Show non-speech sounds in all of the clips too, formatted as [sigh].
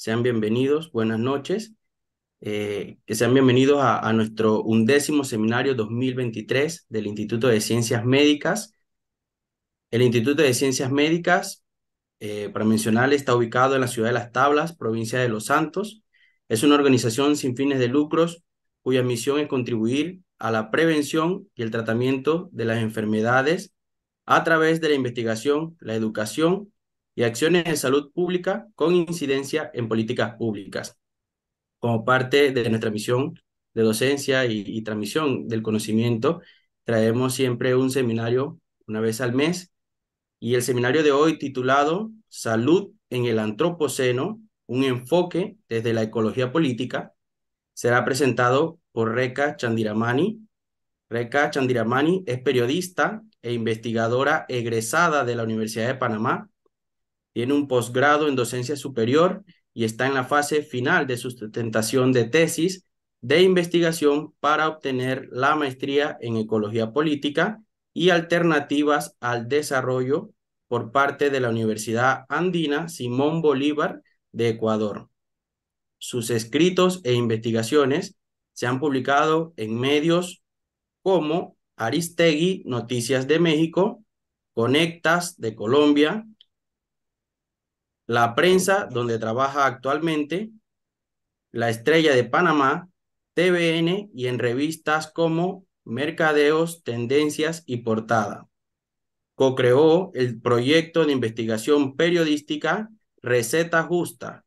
sean bienvenidos, buenas noches, eh, que sean bienvenidos a, a, nuestro undécimo seminario 2023 del Instituto de Ciencias Médicas. El Instituto de Ciencias Médicas, eh, para mencionar, está ubicado en la ciudad de Las Tablas, provincia de Los Santos. Es una organización sin fines de lucros cuya misión es contribuir a la prevención y el tratamiento de las enfermedades a través de la investigación, la educación y acciones de salud pública con incidencia en políticas públicas. Como parte de nuestra misión de docencia y, transmisión del conocimiento, traemos siempre un seminario una vez al mes y el seminario de hoy titulado Salud en el Antropoceno, un enfoque desde la ecología política, será presentado por Reka Chandiramani. Reka Chandiramani es periodista e investigadora egresada de la Universidad de Panamá. Tiene un posgrado en docencia superior y está en la fase final de sustentación de tesis de investigación para obtener la maestría en ecología política y alternativas al desarrollo por parte de la Universidad Andina Simón Bolívar de Ecuador. Sus escritos e investigaciones se han publicado en medios como Aristegui, Noticias de México, Conectas de Colombia, La Prensa, donde trabaja actualmente, La Estrella de Panamá, TVN y en revistas como Mercadeos, Tendencias y Portada. Co-creó el proyecto de investigación periodística Receta Justa,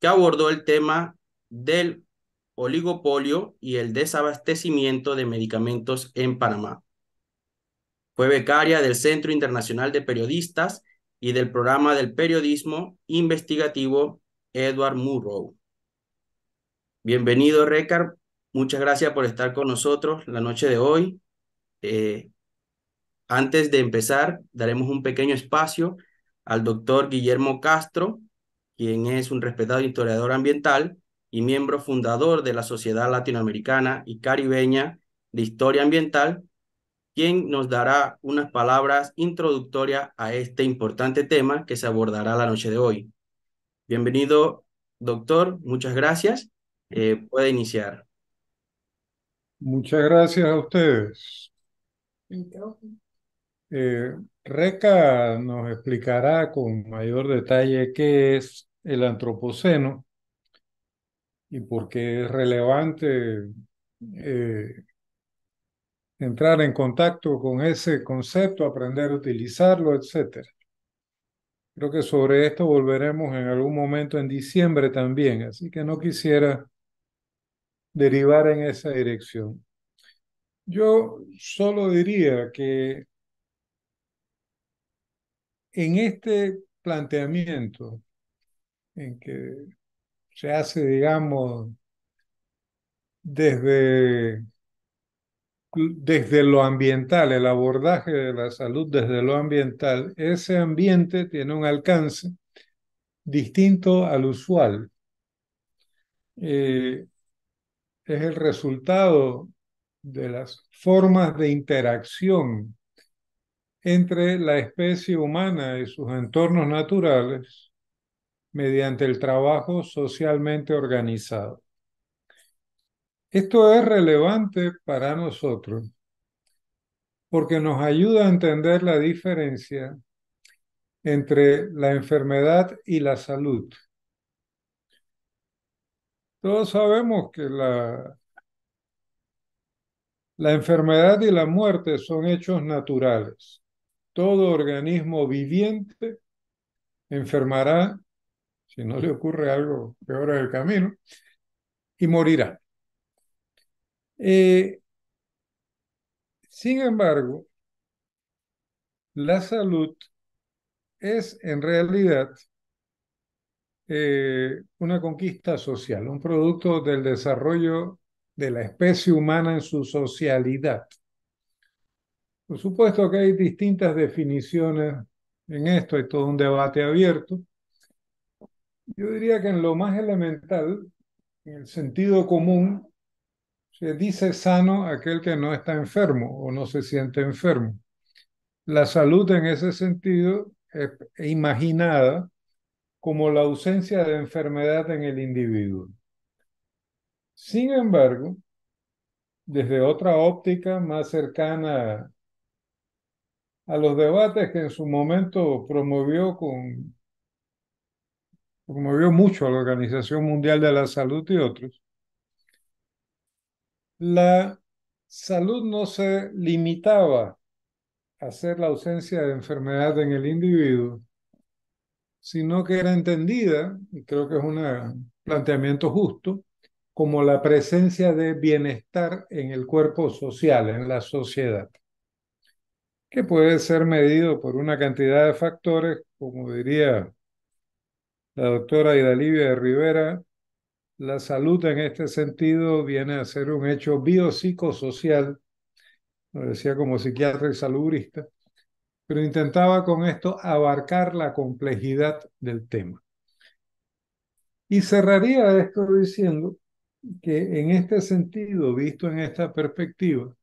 que abordó el tema del oligopolio y el desabastecimiento de medicamentos en Panamá. Fue becaria del Centro Internacional de Periodistas y del programa del periodismo investigativo Edward Murrow. Bienvenido, Recard. Muchas gracias por estar con nosotros la noche de hoy. Eh, antes de empezar, daremos un pequeño espacio al doctor Guillermo Castro, quien es un respetado historiador ambiental y miembro fundador de la Sociedad Latinoamericana y Caribeña de Historia Ambiental, quien nos dará unas palabras introductorias a este importante tema que se abordará la noche de hoy. Bienvenido, doctor, muchas gracias. Eh, puede iniciar. Muchas gracias a ustedes. Eh, Reca nos explicará con mayor detalle qué es el antropoceno y por qué es relevante eh, entrar en contacto con ese concepto, aprender a utilizarlo, etc. Creo que sobre esto volveremos en algún momento en diciembre también, así que no quisiera derivar en esa dirección. Yo solo diría que en este planteamiento en que se hace, digamos, desde, desde lo ambiental, el abordaje de la salud desde lo ambiental, ese ambiente tiene un alcance distinto al usual. Eh, es el resultado de las formas de interacción entre la especie humana y sus entornos naturales mediante el trabajo socialmente organizado. Esto es relevante para nosotros porque nos ayuda a entender la diferencia entre la enfermedad y la salud. Todos sabemos que la, enfermedad y la muerte son hechos naturales. Todo organismo viviente enfermará si no le ocurre algo peor en el camino, y morirá. Eh, sin embargo, la salud es en realidad eh, una conquista social, un producto del desarrollo de la especie humana en su socialidad. Por supuesto que hay distintas definiciones en esto, hay todo un debate abierto, yo diría que en lo más elemental, en el sentido común, se dice sano aquel que no está enfermo o no se siente enfermo. La salud en ese sentido es imaginada como la ausencia de enfermedad en el individuo. Sin embargo, desde otra óptica más cercana a los debates que en su momento promovió con promovió mucho a la Organización Mundial de la Salud y otros, la salud no se limitaba a ser la ausencia de enfermedad en el individuo, sino que era entendida, y creo que es un planteamiento justo, como la presencia de bienestar en el cuerpo social, en la sociedad, que puede ser medido por una cantidad de factores, como diría la doctora Idalivia Rivera, la salud en este sentido viene a ser un hecho biopsicosocial, lo decía como psiquiatra y salubrista, pero intentaba con esto abarcar la complejidad del tema. Y cerraría esto diciendo que en este sentido, visto en esta perspectiva,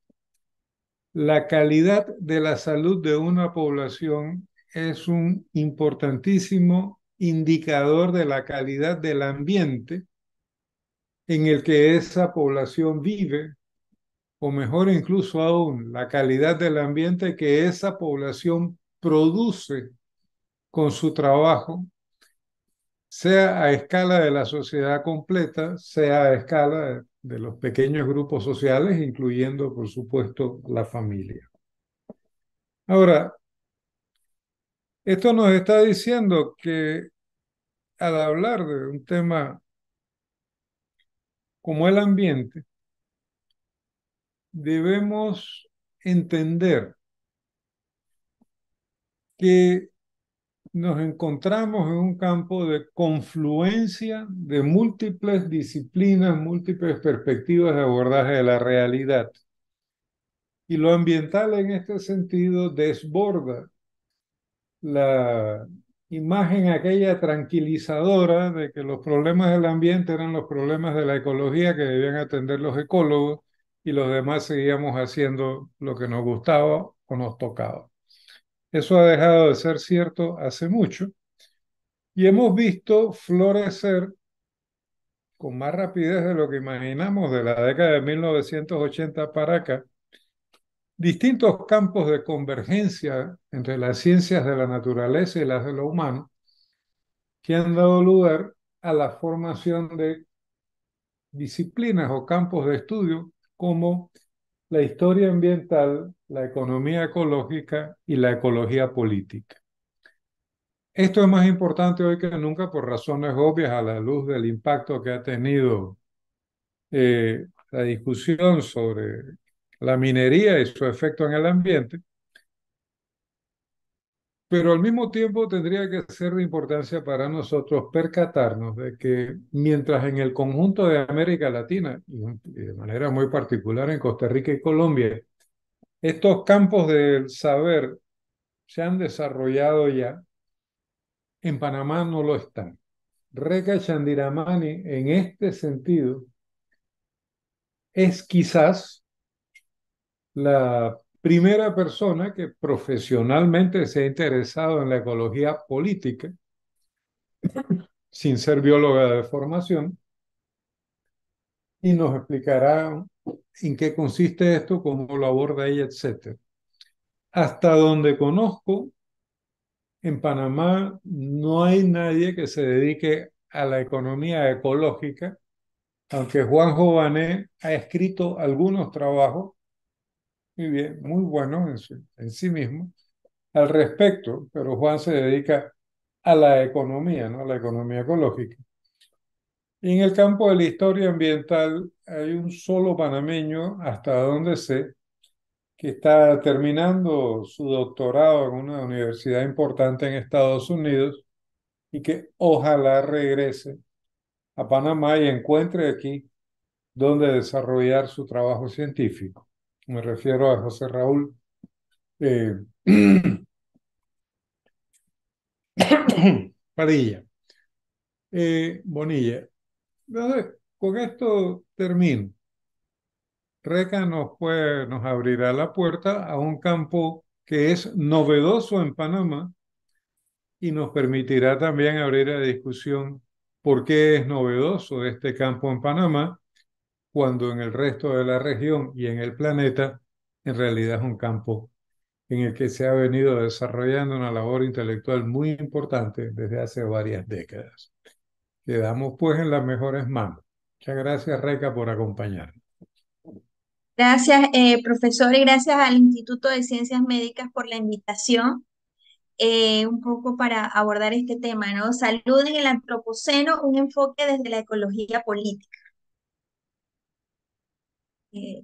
la calidad de la salud de una población es un importantísimo indicador de la calidad del ambiente en el que esa población vive, o mejor incluso aún, la calidad del ambiente que esa población produce con su trabajo, sea a escala de la sociedad completa, sea a escala de los pequeños grupos sociales, incluyendo, por supuesto, la familia. Ahora, esto nos está diciendo que al hablar de un tema como el ambiente, debemos entender que nos encontramos en un campo de confluencia de múltiples disciplinas, múltiples perspectivas de abordaje de la realidad. Y lo ambiental en este sentido desborda la imagen aquella tranquilizadora de que los problemas del ambiente eran los problemas de la ecología que debían atender los ecólogos y los demás seguíamos haciendo lo que nos gustaba o nos tocaba. Eso ha dejado de ser cierto hace mucho y hemos visto florecer con más rapidez de lo que imaginamos de la década de 1980 para acá distintos campos de convergencia entre las ciencias de la naturaleza y las de lo humano que han dado lugar a la formación de disciplinas o campos de estudio como la historia ambiental, la economía ecológica y la ecología política. Esto es más importante hoy que nunca por razones obvias a la luz del impacto que ha tenido eh, la discusión sobre la minería y su efecto en el ambiente, pero al mismo tiempo tendría que ser de importancia para nosotros percatarnos de que mientras en el conjunto de América Latina, y de manera muy particular en Costa Rica y Colombia, estos campos del saber se han desarrollado ya, en Panamá no lo están. Reca Chandiramani, en este sentido, es quizás la primera persona que profesionalmente se ha interesado en la ecología política, sin ser bióloga de formación, y nos explicará en qué consiste esto, cómo lo aborda ella, etc. Hasta donde conozco, en Panamá no hay nadie que se dedique a la economía ecológica, aunque Juan Jované ha escrito algunos trabajos muy bien, muy bueno en, sí mismo al respecto, pero Juan se dedica a la economía, ¿no? A la economía ecológica. Y en el campo de la historia ambiental hay un solo panameño, hasta donde sé, que está terminando su doctorado en una universidad importante en Estados Unidos y que ojalá regrese a Panamá y encuentre aquí donde desarrollar su trabajo científico me refiero a José Raúl eh. [coughs] Eh, Bonilla. Entonces, con esto termino. Reca nos, puede, nos abrirá la puerta a un campo que es novedoso en Panamá, y nos permitirá también abrir la discusión por qué es novedoso este campo en Panamá cuando en el resto de la región y en el planeta en realidad es un campo en el que se ha venido desarrollando una labor intelectual muy importante desde hace varias décadas. Quedamos pues en las mejores manos. Muchas gracias, Reca, por acompañarnos. Gracias, eh, profesor, y gracias al Instituto de Ciencias Médicas por la invitación. Eh, un poco para abordar este tema, ¿no? Salud en el antropoceno, un enfoque desde la ecología política. Eh,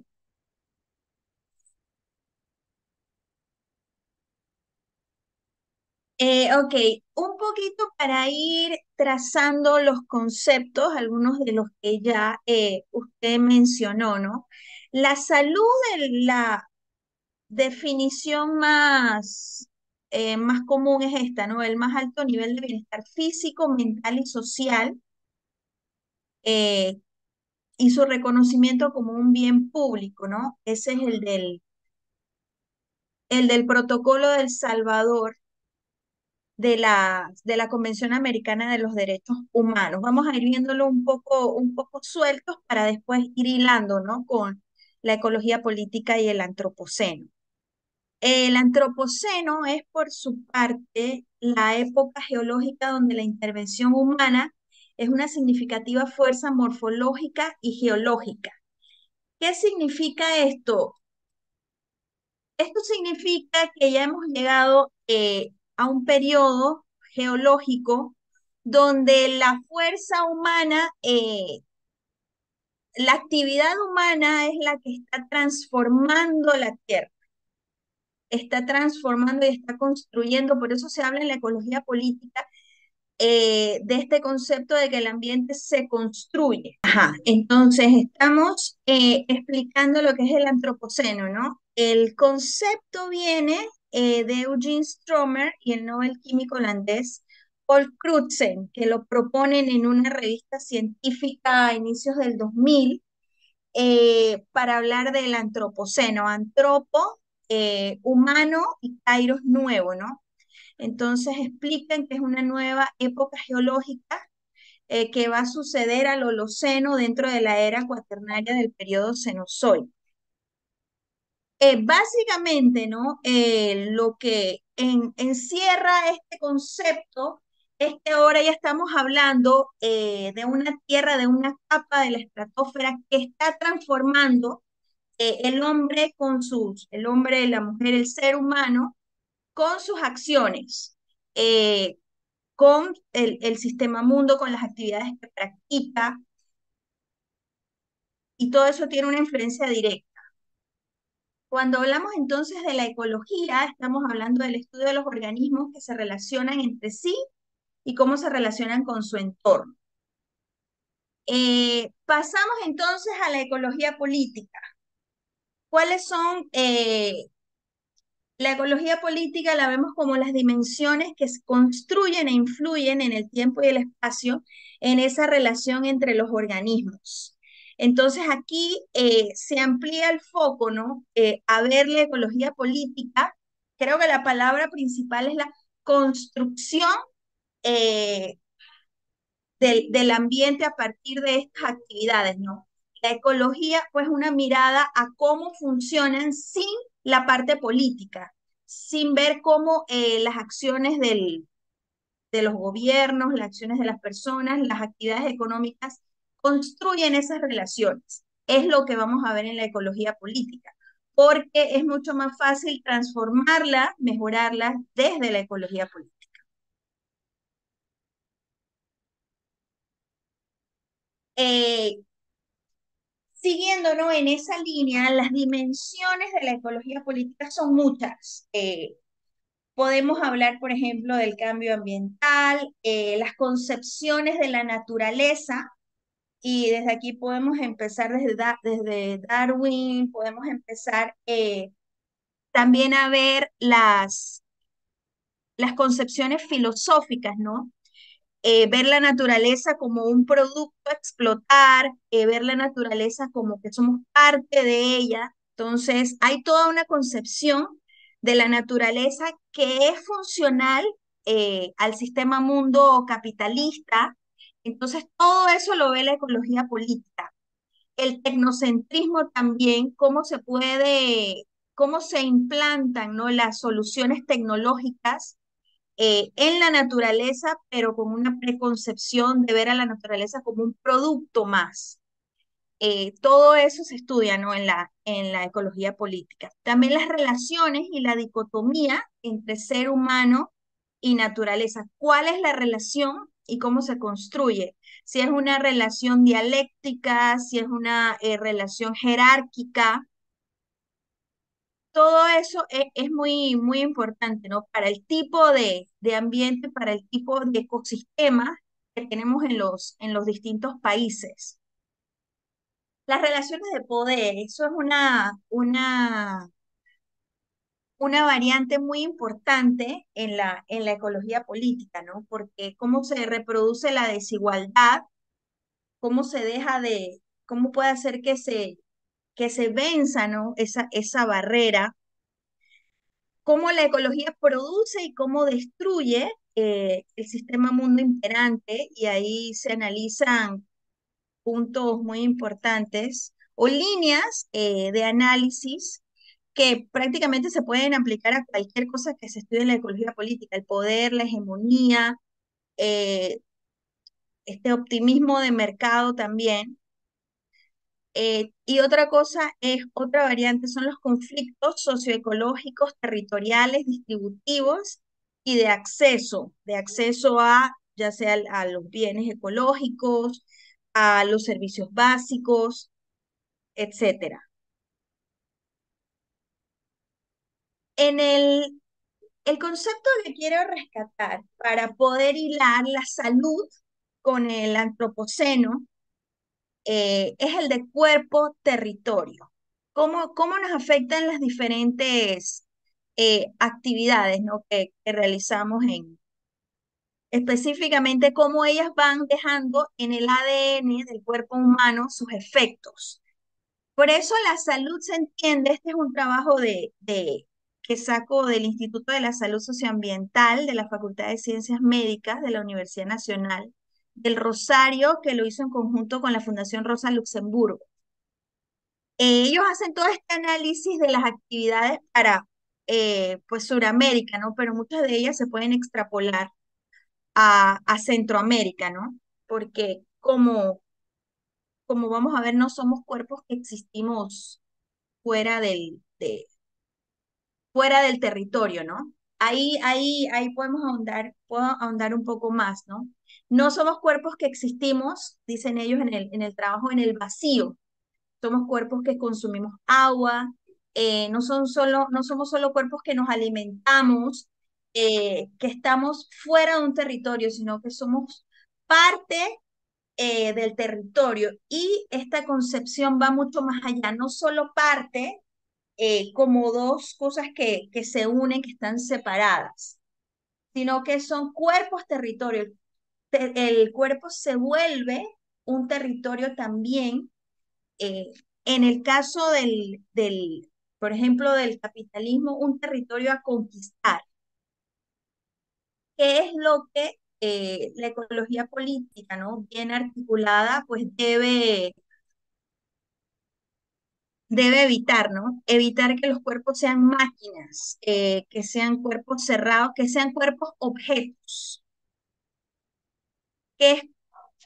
Eh, ok, un poquito para ir trazando los conceptos, algunos de los que ya eh, usted mencionó, ¿no? La salud, la definición más, eh, más común es esta, ¿no? El más alto nivel de bienestar físico, mental y social, y su reconocimiento como un bien público, ¿no? Ese es el del, el del protocolo del Salvador de la, de la Convención Americana de los Derechos Humanos. Vamos a ir viéndolo un poco, un poco sueltos para después ir hilando ¿no? con la ecología política y el antropoceno. El antropoceno es, por su parte, la época geológica donde la intervención humana es una significativa fuerza morfológica y geológica. ¿Qué significa esto? Esto significa que ya hemos llegado eh, a un periodo geológico donde la fuerza humana, eh, la actividad humana es la que está transformando la Tierra, está transformando y está construyendo, por eso se habla en la ecología política eh, de este concepto de que el ambiente se construye. Ajá, entonces estamos eh, explicando lo que es el antropoceno, ¿no? El concepto viene eh, de Eugene Stromer y el Nobel químico holandés Paul Crutzen, que lo proponen en una revista científica a inicios del 2000 eh, para hablar del antropoceno, antropo, humano y kairos nuevo, ¿no? Entonces explican que es una nueva época geológica que va a suceder al Holoceno dentro de la era cuaternaria del periodo Cenozoico. Eh, básicamente, ¿no? Eh, lo que encierra este concepto es que ahora ya estamos hablando eh, de una tierra, de una capa de la estratosfera que está transformando el hombre con sus, el hombre, la mujer, el ser humano, con sus acciones, con el, el sistema mundo, con las actividades que practica, y todo eso tiene una influencia directa. Cuando hablamos entonces de la ecología, estamos hablando del estudio de los organismos que se relacionan entre sí y cómo se relacionan con su entorno. Eh, pasamos entonces a la ecología política. ¿Cuáles son? Eh, la ecología política la vemos como las dimensiones que construyen e influyen en el tiempo y el espacio en esa relación entre los organismos. Entonces aquí eh, se amplía el foco, ¿no? Eh, a ver la ecología política. Creo que la palabra principal es la construcción eh, del, del, ambiente a partir de estas actividades, ¿no? La ecología, pues, una mirada a cómo funcionan sin la parte política, sin ver cómo las acciones del, de los gobiernos, las acciones de las personas, las actividades económicas construyen esas relaciones. Es lo que vamos a ver en la ecología política, porque es mucho más fácil transformarla, mejorarla desde la ecología política. Eh, siguiendo en esa línea, las dimensiones de la ecología política son muchas. Eh, podemos hablar, por ejemplo, del cambio ambiental, eh, las concepciones de la naturaleza y desde aquí podemos empezar desde, desde Darwin, podemos empezar eh, también a ver las, las concepciones filosóficas, ¿no? Eh, ver la naturaleza como un producto a explotar, eh, ver la naturaleza como que somos parte de ella. Entonces, hay toda una concepción de la naturaleza que es funcional eh, al sistema mundo capitalista. Entonces, todo eso lo ve la ecología política. El tecnocentrismo también, cómo se puede, cómo se implantan ¿no? las soluciones tecnológicas eh, en la naturaleza, pero con una preconcepción de ver a la naturaleza como un producto más. Eh, todo eso se estudia ¿no? en, la, en la ecología política. También las relaciones y la dicotomía entre ser humano y naturaleza. ¿Cuál es la relación y cómo se construye? Si es una relación dialéctica, si es una eh, relación jerárquica, todo eso es, muy, muy importante, ¿no? Para el tipo de, de, ambiente, para el tipo de ecosistema que tenemos en los, en los distintos países. Las relaciones de poder, eso es una, una, una variante muy importante en la, en la ecología política, ¿no? Porque cómo se reproduce la desigualdad, cómo se deja de, cómo puede hacer que se, que se venza, ¿no? Esa, esa barrera, cómo la ecología produce y cómo destruye eh, el sistema mundo imperante, y ahí se analizan puntos muy importantes o líneas eh, de análisis que prácticamente se pueden aplicar a cualquier cosa que se estudie en la ecología política, el poder, la hegemonía, eh, este optimismo de mercado también. Eh, y otra cosa es, otra variante son los conflictos socioecológicos, territoriales, distributivos y de acceso, de acceso a ya sea a los bienes ecológicos, a los servicios básicos, etcétera. En el, el concepto que quiero rescatar para poder hilar la salud con el antropoceno eh, es el de cuerpo-territorio. ¿Cómo, ¿Cómo, nos afectan las diferentes eh, actividades ¿no? que, realizamos en, específicamente cómo ellas van dejando en el ADN del cuerpo humano sus efectos. Por eso la salud se entiende, este es un trabajo de, de, que saco del Instituto de la Salud Socioambiental de la Facultad de Ciencias Médicas de la Universidad Nacional del Rosario, que lo hizo en conjunto con la Fundación Rosa Luxemburgo. ellos hacen todo este análisis de las actividades para eh, pues Suramérica, ¿no? Pero muchas de ellas se pueden extrapolar a, a Centroamérica, ¿no? Porque como, como vamos a ver, no somos cuerpos que existimos fuera del, de, fuera del territorio, ¿no? Ahí, ahí, ahí podemos ahondar, puedo ahondar un poco más, ¿no? No somos cuerpos que existimos, dicen ellos en el, en el trabajo, en el vacío. Somos cuerpos que consumimos agua, eh, no, son solo, no somos solo cuerpos que nos alimentamos, eh, que estamos fuera de un territorio, sino que somos parte eh, del territorio. Y esta concepción va mucho más allá, no solo parte como dos cosas que, que se unen, que están separadas, sino que son cuerpos territorios. El cuerpo se vuelve un territorio también. Eh, en el caso del, del, por ejemplo, del capitalismo, un territorio a conquistar. ¿Qué es lo que eh, la ecología política, ¿no? Bien articulada, pues debe debe evitar, ¿no? Evitar que los cuerpos sean máquinas, eh, que sean cuerpos cerrados, que sean cuerpos objetos, que es,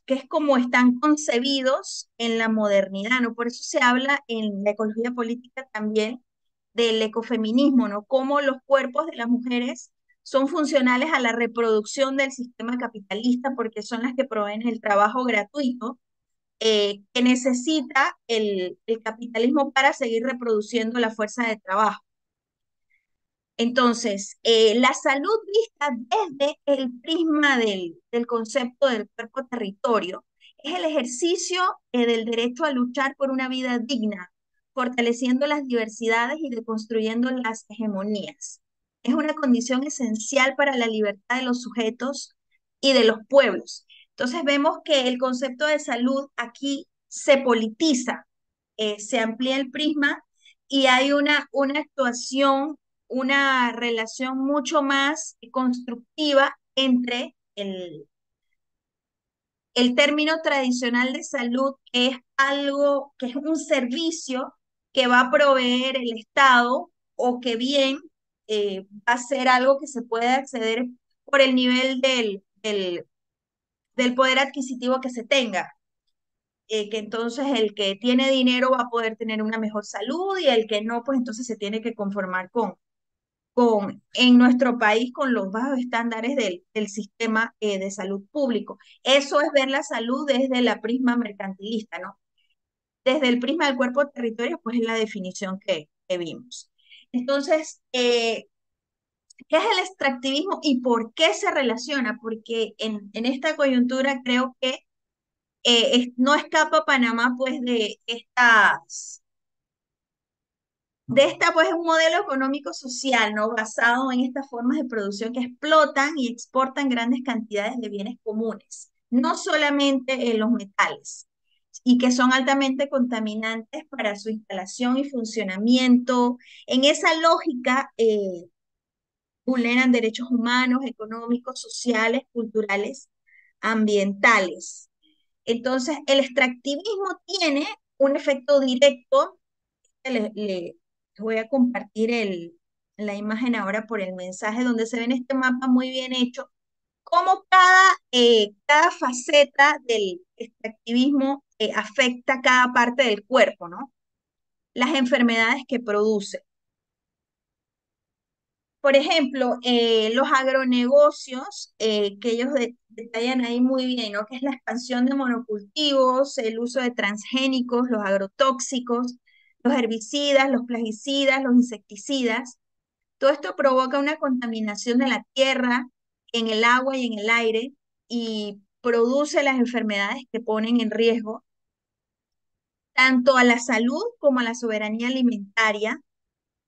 que es como están concebidos en la modernidad, ¿no? Por eso se habla en la ecología política también del ecofeminismo, ¿no? Cómo los cuerpos de las mujeres son funcionales a la reproducción del sistema capitalista porque son las que proveen el trabajo gratuito eh, que necesita el, capitalismo para seguir reproduciendo la fuerza de trabajo. Entonces, eh, la salud vista desde el prisma del, del concepto del cuerpo-territorio es el ejercicio eh, del derecho a luchar por una vida digna, fortaleciendo las diversidades y deconstruyendo las hegemonías. Es una condición esencial para la libertad de los sujetos y de los pueblos. Entonces vemos que el concepto de salud aquí se politiza, eh, se amplía el prisma y hay una, una actuación, una relación mucho más constructiva entre el, el término tradicional de salud, que es algo, que es un servicio que va a proveer el Estado o que bien eh, va a ser algo que se puede acceder por el nivel del, del, del poder adquisitivo que se tenga. Eh, que entonces el que tiene dinero va a poder tener una mejor salud y el que no, pues entonces se tiene que conformar con, con en nuestro país con los bajos estándares del, del sistema eh, de salud público. Eso es ver la salud desde la prisma mercantilista, ¿no? Desde el prisma del cuerpo territorio, pues es la definición que, vimos. Entonces, eh, ¿qué es el extractivismo y por qué se relaciona? Porque en, en esta coyuntura creo que eh, no escapa Panamá pues de estas, de esta pues un modelo económico social, ¿no? Basado en estas formas de producción que explotan y exportan grandes cantidades de bienes comunes, no solamente en los metales, y que son altamente contaminantes para su instalación y funcionamiento. En esa lógica, eh, vulneran derechos humanos, económicos, sociales, culturales, ambientales. Entonces, el extractivismo tiene un efecto directo. Le, voy a compartir el, la imagen ahora por el mensaje donde se ve en este mapa muy bien hecho cómo cada, eh, cada faceta del extractivismo eh, afecta cada parte del cuerpo, ¿no? Las enfermedades que produce. Por ejemplo, eh, los agronegocios, que ellos detallan ahí muy bien, ¿no? Que es la expansión de monocultivos, el uso de transgénicos, los agrotóxicos, los herbicidas, los plaguicidas, los insecticidas. Todo esto provoca una contaminación de la tierra, en el agua y en el aire y produce las enfermedades que ponen en riesgo tanto a la salud como a la soberanía alimentaria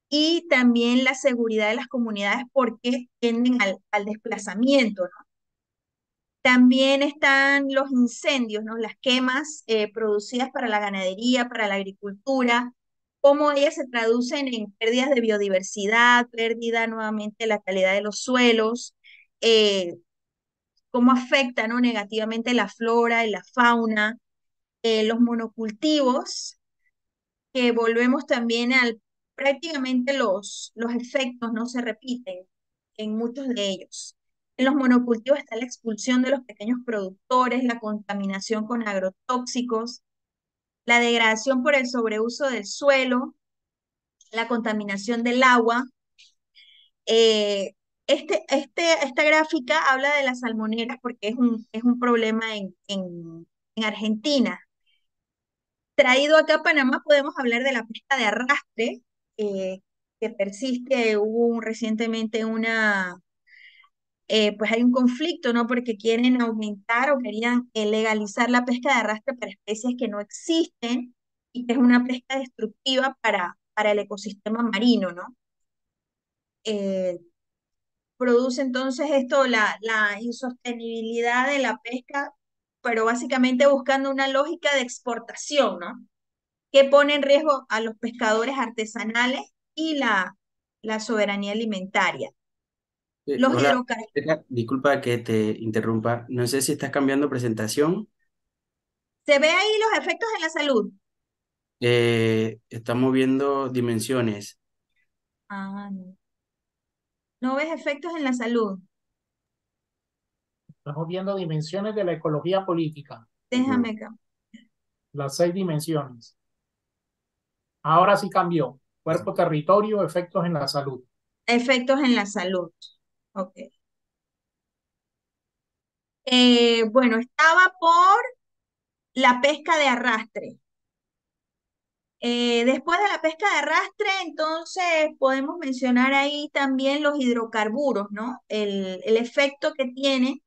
y también la seguridad de las comunidades porque tienden al, al desplazamiento, ¿no? También están los incendios, ¿no? Las quemas eh, producidas para la ganadería, para la agricultura, cómo ellas se traducen en pérdidas de biodiversidad, pérdida nuevamente de la calidad de los suelos, eh, cómo afecta ¿no? negativamente la flora y la fauna, eh, los monocultivos, que volvemos también al, prácticamente los, los efectos no se repiten en muchos de ellos. En los monocultivos está la expulsión de los pequeños productores, la contaminación con agrotóxicos, la degradación por el sobreuso del suelo, la contaminación del agua. Eh, este, este, esta gráfica habla de las salmoneras porque es un, es un problema en, en, en Argentina. Traído acá a Panamá podemos hablar de la pesca de arrastre, eh, que persiste. Hubo recientemente una, eh, pues hay un conflicto, ¿no? Porque quieren aumentar o querían eh, legalizar la pesca de arrastre para especies que no existen y que es una pesca destructiva para, para el ecosistema marino, ¿no? produce entonces esto la, la insostenibilidad de la pesca, pero básicamente buscando una lógica de exportación, ¿no? Que pone en riesgo a los pescadores artesanales y la, la soberanía alimentaria. Eh, los disculpa que te interrumpa, no sé si estás cambiando presentación. ¿Se ve ahí los efectos en la salud? Eh, estamos viendo dimensiones. Ah, no. ¿No ves efectos en la salud? Estamos viendo dimensiones de la ecología política. Déjame acá. Las seis dimensiones. Ahora sí cambió. Cuerpo, territorio, efectos en la salud. Efectos en la salud. Ok. Eh, bueno, estaba por la pesca de arrastre. Eh, después de la pesca de arrastre, entonces podemos mencionar ahí también los hidrocarburos, ¿no? El, el efecto que tiene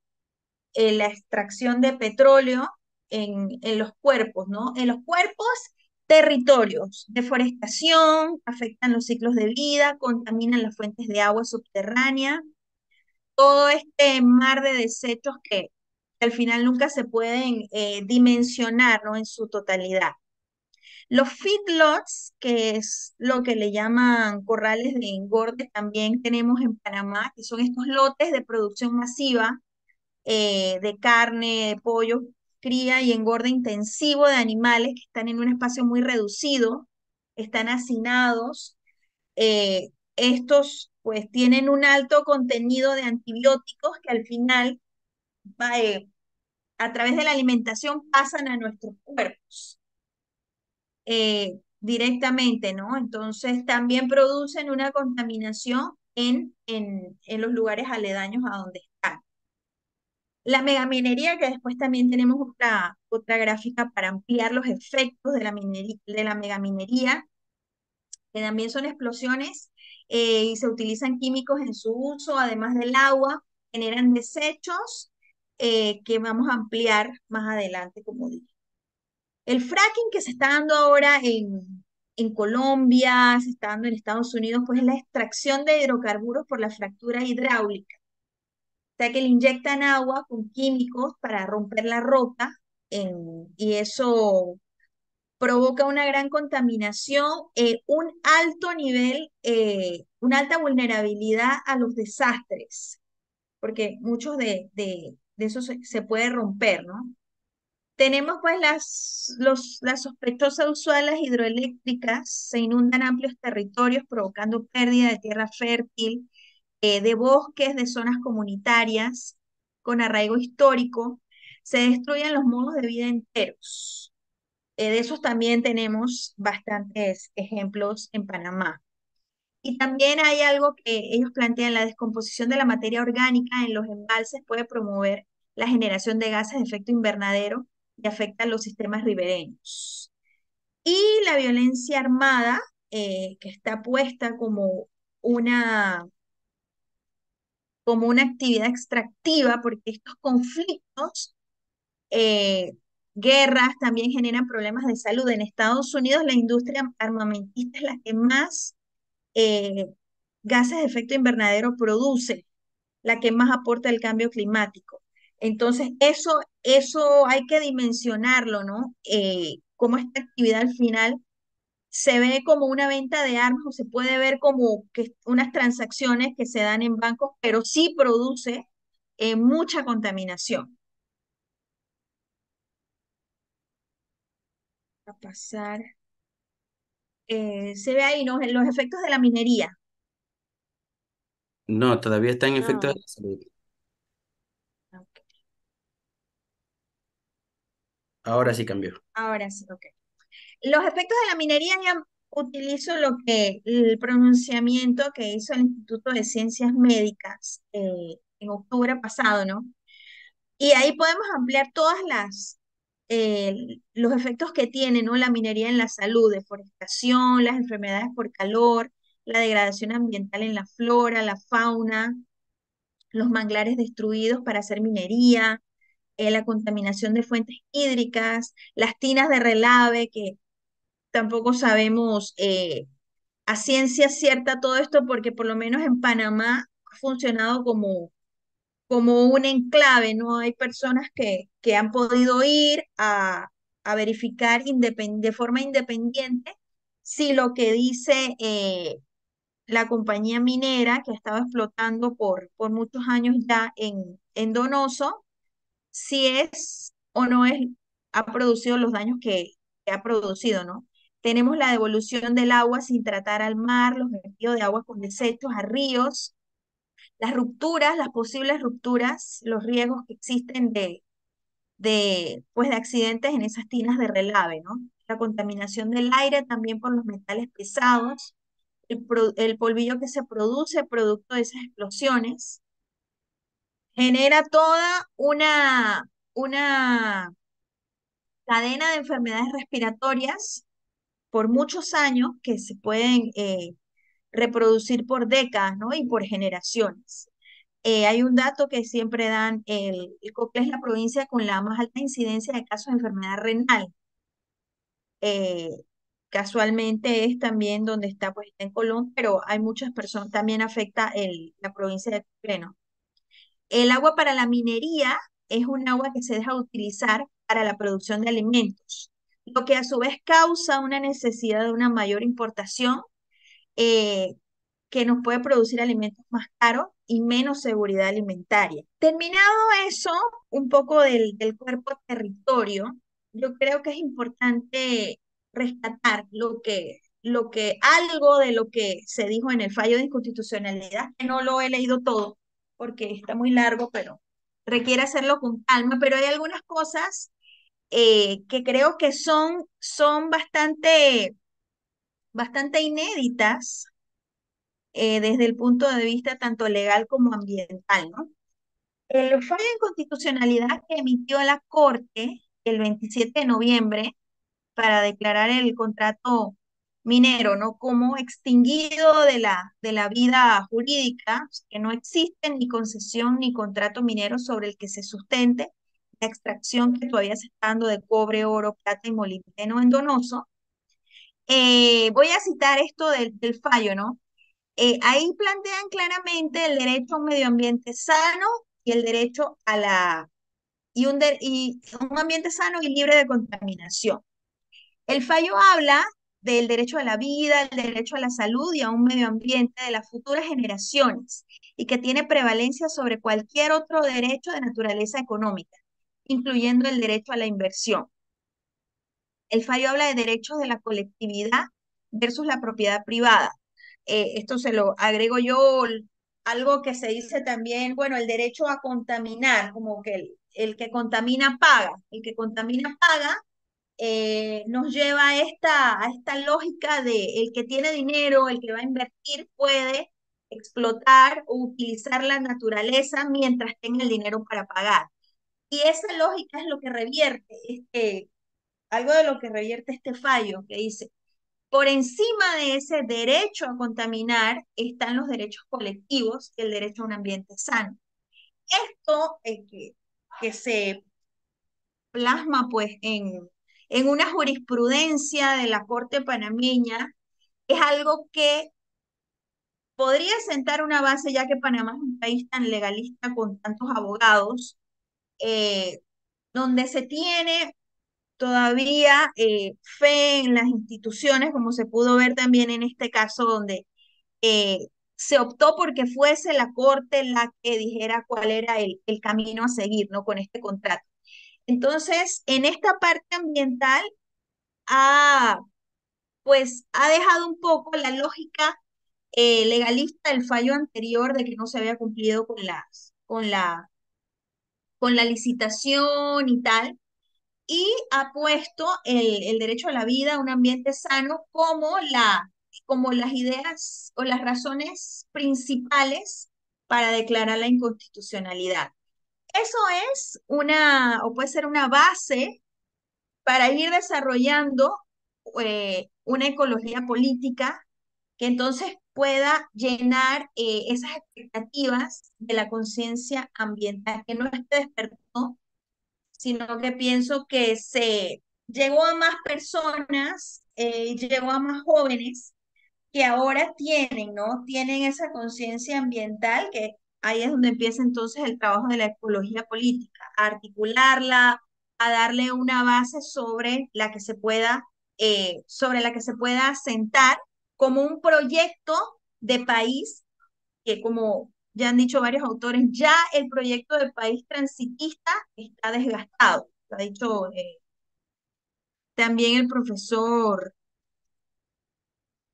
eh, la extracción de petróleo en, en los cuerpos, ¿no? En los cuerpos, territorios, deforestación, afectan los ciclos de vida, contaminan las fuentes de agua subterránea, todo este mar de desechos que al final nunca se pueden eh, dimensionar, ¿no? En su totalidad. Los feedlots, que es lo que le llaman corrales de engorde, también tenemos en Panamá, que son estos lotes de producción masiva eh, de carne, de pollo, cría y engorde intensivo de animales que están en un espacio muy reducido, están hacinados. Eh, estos pues tienen un alto contenido de antibióticos que al final eh, a través de la alimentación pasan a nuestros cuerpos directamente, ¿no? Entonces también producen una contaminación en, en, en los lugares aledaños a donde están. La megaminería, que después también tenemos otra, otra gráfica para ampliar los efectos de la, minería, de la megaminería, que también son explosiones eh, y se utilizan químicos en su uso, además del agua, generan desechos eh, que vamos a ampliar más adelante, como dije. El fracking que se está dando ahora en, en Colombia, se está dando en Estados Unidos, pues es la extracción de hidrocarburos por la fractura hidráulica sea que le inyectan agua con químicos para romper la roca y eso provoca una gran contaminación, eh, un alto nivel, eh, una alta vulnerabilidad a los desastres, porque muchos de, de, eso se, puede romper, ¿no? Tenemos pues las, los, las sospechosas usuales hidroeléctricas, se inundan amplios territorios provocando pérdida de tierra fértil, eh, de bosques, de zonas comunitarias con arraigo histórico, se destruyen los modos de vida enteros. Eh, de esos también tenemos bastantes ejemplos en Panamá. Y también hay algo que ellos plantean, la descomposición de la materia orgánica en los embalses puede promover la generación de gases de efecto invernadero y afecta a los sistemas ribereños. Y la violencia armada, eh, que está puesta como una como una actividad extractiva, porque estos conflictos, eh, guerras también generan problemas de salud. En Estados Unidos la industria armamentista es la que más eh, gases de efecto invernadero produce, la que más aporta el cambio climático. Entonces, eso, eso hay que dimensionarlo, ¿no? Eh, como esta actividad al final se ve como una venta de armas o se puede ver como que unas transacciones que se dan en bancos, pero sí produce eh, mucha contaminación. A pasar. Eh, se ve ahí ¿no? los efectos de la minería. No, todavía está en efectos de la salud. Ahora sí cambió. Ahora sí, ok. Los efectos de la minería ya utilizo lo que el pronunciamiento que hizo el Instituto de Ciencias Médicas eh, en octubre pasado, ¿no? Y ahí podemos ampliar todas las eh, los efectos que tiene, ¿no? La minería en la salud, deforestación, las enfermedades por calor, la degradación ambiental en la flora, la fauna, los manglares destruidos para hacer minería, eh, la contaminación de fuentes hídricas, las tinas de relave que tampoco sabemos eh, a ciencia cierta todo esto porque por lo menos en Panamá ha funcionado como, como un enclave, ¿no? Hay personas que, que han podido ir a, a verificar de forma independiente si lo que dice eh, la compañía minera que ha estado explotando por, por muchos años ya en, en Donoso, si es o no es, ha producido los daños que, que ha producido, ¿no? Tenemos la devolución del agua sin tratar al mar, los vertidos de agua con desechos a ríos, las rupturas, las posibles rupturas, los riesgos que existen de, de, pues de accidentes en esas tinas de relave, ¿no? La contaminación del aire también por los metales pesados, el, polvillo que se produce producto de esas explosiones, genera toda una, una cadena de enfermedades respiratorias por muchos años que se pueden eh, reproducir por décadas, ¿no? Y por generaciones. Eh, hay un dato que siempre dan, el, el es la provincia con la más alta incidencia de casos de enfermedad renal. Eh, casualmente es también donde está, pues en Colón, pero hay muchas personas, también afecta el, la provincia de Pleno. El agua para la minería es un agua que se deja utilizar para la producción de alimentos lo que a su vez causa una necesidad de una mayor importación eh, que nos puede producir alimentos más caros y menos seguridad alimentaria. Terminado eso, un poco del, del cuerpo territorio, yo creo que es importante rescatar lo que, lo que, algo de lo que se dijo en el fallo de inconstitucionalidad, que no lo he leído todo porque está muy largo, pero requiere hacerlo con calma, pero hay algunas cosas eh, que creo que son, son bastante, bastante inéditas eh, desde el punto de vista tanto legal como ambiental, ¿no? El fallo de inconstitucionalidad que emitió la Corte el 27 de noviembre para declarar el contrato minero, ¿no? Como extinguido de la, de la vida jurídica, que no existe ni concesión ni contrato minero sobre el que se sustente la extracción que todavía se está dando de cobre, oro, plata y molibdeno en Donoso. Eh, voy a citar esto del, fallo, ¿no? Eh, ahí plantean claramente el derecho a un medio ambiente sano y el derecho a la y un, y un ambiente sano y libre de contaminación. El fallo habla del derecho a la vida, el derecho a la salud y a un medio ambiente de las futuras generaciones y que tiene prevalencia sobre cualquier otro derecho de naturaleza económica, incluyendo el derecho a la inversión. El fallo habla de derechos de la colectividad versus la propiedad privada. Eh, esto se lo agrego yo, algo que se dice también, bueno, el derecho a contaminar, como que el, el que contamina paga, el que contamina paga, eh, nos lleva a esta, a esta lógica de el que tiene dinero, el que va a invertir, puede explotar o utilizar la naturaleza mientras tenga el dinero para pagar. Y esa lógica es lo que revierte, este, algo de lo que revierte este fallo que dice, por encima de ese derecho a contaminar están los derechos colectivos y el derecho a un ambiente sano. Esto es que, que se plasma pues en, en una jurisprudencia de la Corte panameña es algo que podría sentar una base, ya que Panamá es un país tan legalista con tantos abogados, eh, donde se tiene todavía eh, fe en las instituciones, como se pudo ver también en este caso, donde eh, se optó porque fuese la Corte la que dijera cuál era el, el camino a seguir, ¿no? Con este contrato. Entonces, en esta parte ambiental, ha, pues, ha dejado un poco la lógica eh, legalista del fallo anterior de que no se había cumplido con, las, con, la, con la licitación y tal, y ha puesto el, el derecho a la vida, un ambiente sano, como, la, como las ideas o las razones principales para declarar la inconstitucionalidad. Eso es una, o puede ser una base para ir desarrollando eh, una ecología política que entonces pueda llenar eh, esas expectativas de la conciencia ambiental, que no esté despertó, sino que pienso que se llegó a más personas, eh, llegó a más jóvenes que ahora tienen, ¿no? Tienen esa conciencia ambiental que ahí es donde empieza entonces el trabajo de la ecología política, a articularla, a darle una base sobre la que se pueda, eh, sobre la que se pueda sentar como un proyecto de país que como ya han dicho varios autores, ya el proyecto de país transitista está desgastado. Lo ha dicho eh, también el profesor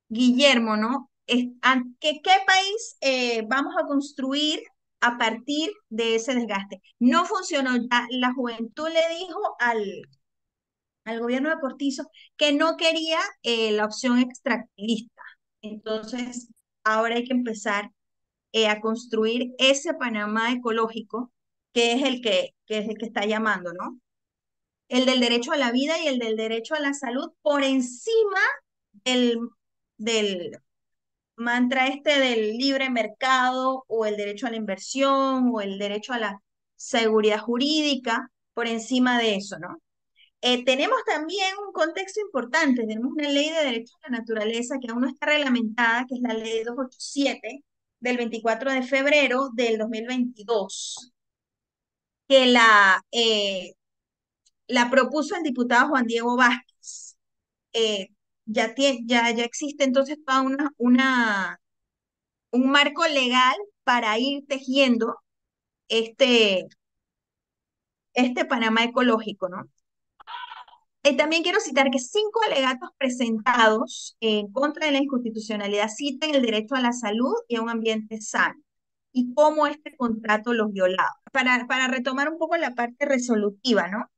Guillermo, ¿no? ¿Qué, qué país eh, vamos a construir a partir de ese desgaste? No funcionó ya. La juventud le dijo al, al gobierno de Cortizo que no quería eh, la opción extractivista. Entonces, ahora hay que empezar eh, a construir ese Panamá ecológico que es el que, que es el que está llamando, ¿no? El del derecho a la vida y el del derecho a la salud por encima del, del mantra este del libre mercado o el derecho a la inversión o el derecho a la seguridad jurídica por encima de eso, ¿no? Eh, tenemos también un contexto importante, tenemos una ley de derechos a la naturaleza que aún no está reglamentada, que es la ley 287 del 24 de febrero del 2022, que la, eh, la propuso el diputado Juan Diego Vázquez eh, ya, tiene, ya, ya existe entonces toda una, una, un marco legal para ir tejiendo este, este Panamá ecológico, ¿no? Eh, también quiero citar que cinco alegatos presentados en contra de la inconstitucionalidad citan el derecho a la salud y a un ambiente sano y cómo este contrato los violaba. Para, para retomar un poco la parte resolutiva, ¿no?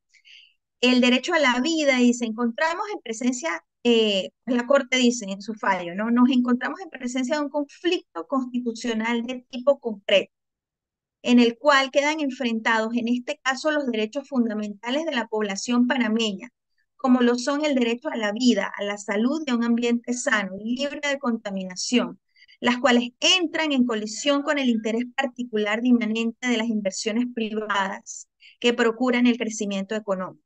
El derecho a la vida, y se encontramos en presencia, eh, la Corte dice en su fallo, ¿no? Nos encontramos en presencia de un conflicto constitucional de tipo concreto en el cual quedan enfrentados, en este caso, los derechos fundamentales de la población panameña, como lo son el derecho a la vida, a la salud y a un ambiente sano, libre de contaminación, las cuales entran en colisión con el interés particular de inmanente de las inversiones privadas que procuran el crecimiento económico.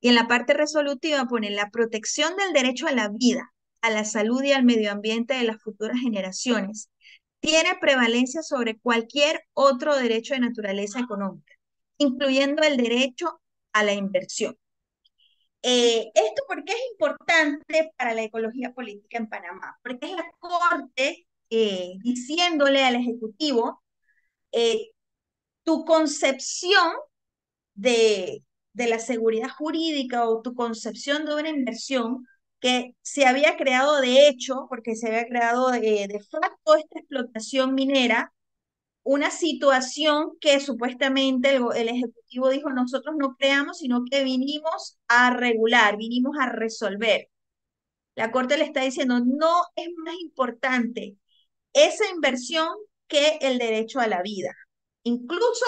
Y en la parte resolutiva pone la protección del derecho a la vida, a la salud y al medio ambiente de las futuras generaciones, tiene prevalencia sobre cualquier otro derecho de naturaleza económica, incluyendo el derecho a la inversión. Eh, esto porque es importante para la ecología política en Panamá, porque es la Corte eh, diciéndole al Ejecutivo eh, tu concepción de, de la seguridad jurídica o tu concepción de una inversión que se había creado de hecho, porque se había creado de facto esta explotación minera, una situación que supuestamente el, Ejecutivo dijo, nosotros no creamos, sino que vinimos a regular, vinimos a resolver. La Corte le está diciendo, no es más importante esa inversión que el derecho a la vida. Incluso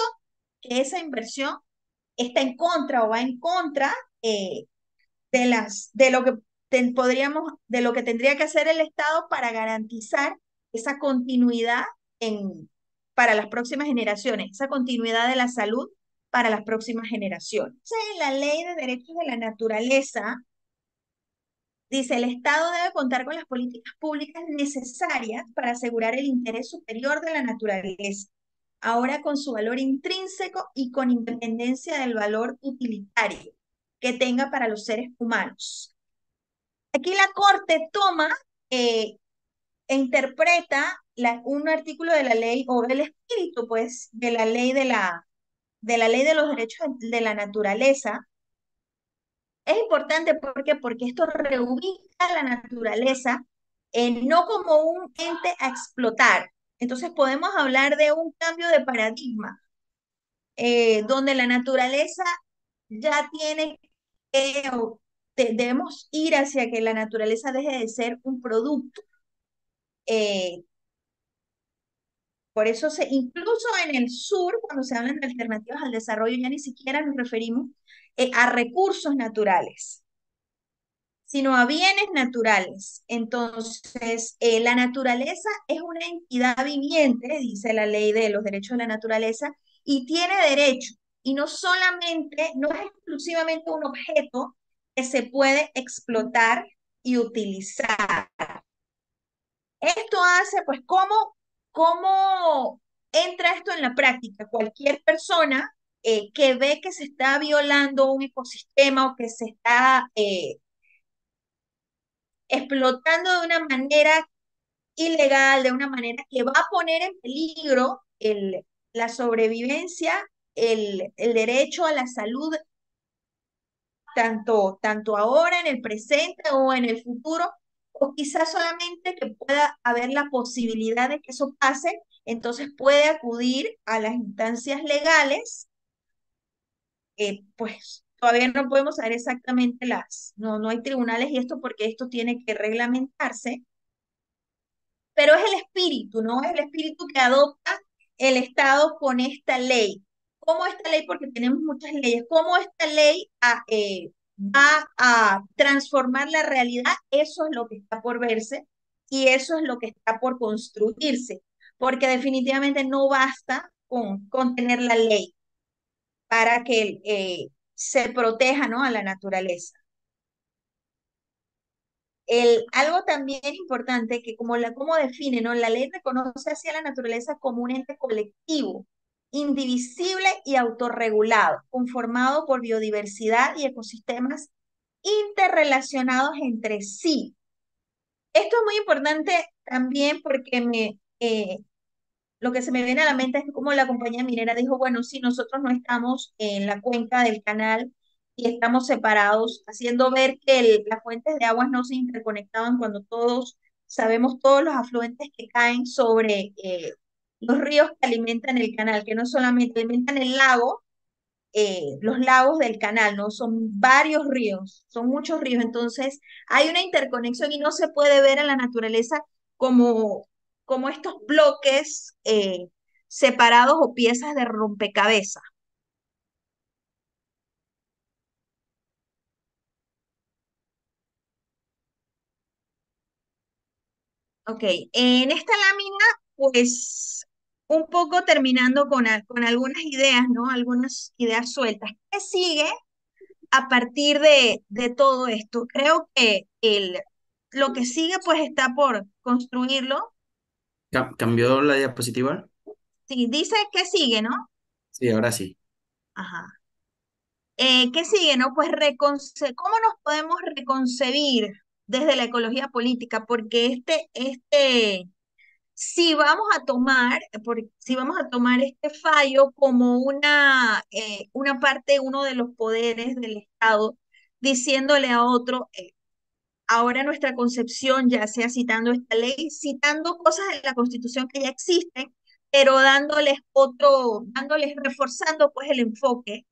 que esa inversión está en contra o va en contra eh, de, las, de lo que podríamos, de lo que tendría que hacer el Estado para garantizar esa continuidad en, para las próximas generaciones, esa continuidad de la salud para las próximas generaciones. En la ley de derechos de la naturaleza, dice, el Estado debe contar con las políticas públicas necesarias para asegurar el interés superior de la naturaleza, ahora con su valor intrínseco y con independencia del valor utilitario que tenga para los seres humanos. Aquí la Corte toma eh, e interpreta un artículo de la ley o el espíritu, pues, de la ley de la, de la ley de los derechos de la naturaleza. Es importante porque, porque esto reubica la naturaleza no como un ente a explotar. Entonces podemos hablar de un cambio de paradigma, eh, donde la naturaleza ya tiene que, debemos ir hacia que la naturaleza deje de ser un producto eh, por eso, se, incluso en el sur, cuando se hablan de alternativas al desarrollo, ya ni siquiera nos referimos eh, a recursos naturales, sino a bienes naturales. Entonces, eh, la naturaleza es una entidad viviente, dice la ley de los derechos de la naturaleza, y tiene derecho. Y no solamente, no es exclusivamente un objeto que se puede explotar y utilizar. Esto hace, pues, ¿cómo, cómo entra esto en la práctica? Cualquier persona eh, que ve que se está violando un ecosistema o que se está eh, explotando de una manera ilegal, de una manera que va a poner en peligro el, la sobrevivencia, el, el derecho a la salud, tanto, tanto ahora en el presente o en el futuro, o quizás solamente que pueda haber la posibilidad de que eso pase, entonces puede acudir a las instancias legales, eh, pues todavía no podemos saber exactamente las, no, no hay tribunales y esto porque esto tiene que reglamentarse, pero es el espíritu, ¿no? Es el espíritu que adopta el Estado con esta ley. ¿Cómo esta ley? Porque tenemos muchas leyes. ¿Cómo esta ley a, eh, va a transformar la realidad, eso es lo que está por verse y eso es lo que está por construirse, porque definitivamente no basta con, con tener la ley para que eh, se proteja ¿no? a la naturaleza. El, algo también importante que como la como define, ¿no? La ley reconoce hacia la naturaleza como un ente colectivo, indivisible y autorregulado, conformado por biodiversidad y ecosistemas interrelacionados entre sí. Esto es muy importante también porque me, eh, lo que se me viene a la mente es como la compañía minera dijo, bueno, si nosotros no estamos en la cuenca del canal y estamos separados, haciendo ver que las fuentes de aguas no se interconectaban cuando todos sabemos todos los afluentes que caen sobre eh, los ríos que alimentan el canal, que no solamente alimentan el lago, eh, los lagos del canal, ¿no? Son varios ríos, son muchos ríos, entonces hay una interconexión y no se puede ver a la naturaleza como, como estos bloques eh, separados o piezas de rompecabezas. Ok, en esta lámina, pues un poco terminando con, con algunas ideas, ¿no? Algunas ideas sueltas. ¿Qué sigue a partir de, de todo esto? Creo que el, lo que sigue pues está por construirlo. ¿Cambió la diapositiva? Sí, dice que sigue, ¿no? Sí, ahora sí. Ajá. Eh, ¿Qué sigue, no? Pues ¿cómo nos podemos reconcebir desde la ecología política? Porque este, este, si vamos a tomar, si vamos a tomar este fallo como una, eh, una parte, uno de los poderes del Estado, diciéndole a otro, eh, ahora nuestra concepción, ya sea citando esta ley, citando cosas de la Constitución que ya existen, pero dándoles otro, dándoles, reforzando pues el enfoque,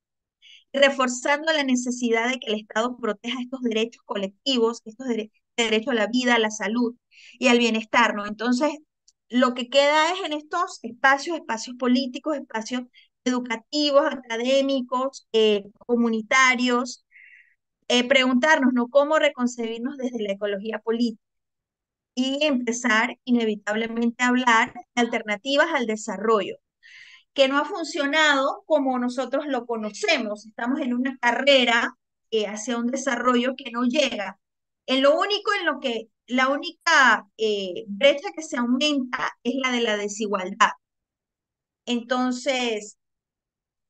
reforzando la necesidad de que el Estado proteja estos derechos colectivos, estos derechos a la vida, a la salud y al bienestar, ¿no? Entonces, lo que queda es en estos espacios, espacios políticos, espacios educativos, académicos, eh, comunitarios, eh, preguntarnos, ¿no? ¿Cómo reconcebirnos desde la ecología política? Y empezar inevitablemente a hablar de alternativas al desarrollo, que no ha funcionado como nosotros lo conocemos. Estamos en una carrera eh, hacia un desarrollo que no llega. En lo único en lo que la única eh, brecha que se aumenta es la de la desigualdad. Entonces,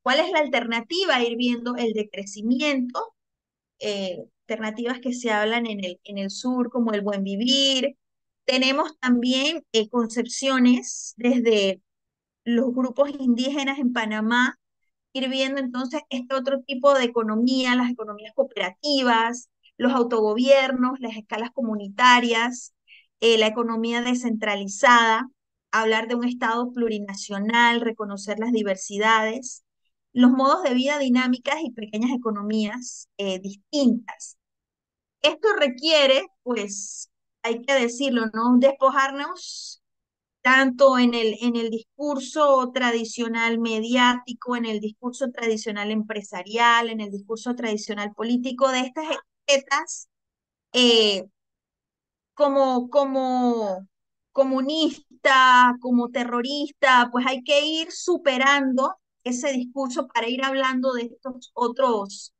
¿cuál es la alternativa? Ir viendo el decrecimiento, eh, alternativas que se hablan en el, en el sur, como el buen vivir. Tenemos también eh, concepciones desde los grupos indígenas en Panamá, ir viendo entonces este otro tipo de economía, las economías cooperativas, los autogobiernos, las escalas comunitarias, eh, la economía descentralizada, hablar de un Estado plurinacional, reconocer las diversidades, los modos de vida dinámicas y pequeñas economías eh, distintas. Esto requiere, pues, hay que decirlo, ¿no? Despojarnos tanto en el, en el discurso tradicional mediático, en el discurso tradicional empresarial, en el discurso tradicional político, de estas eh, como, como comunista, como terrorista, pues hay que ir superando ese discurso para ir hablando de estos otros,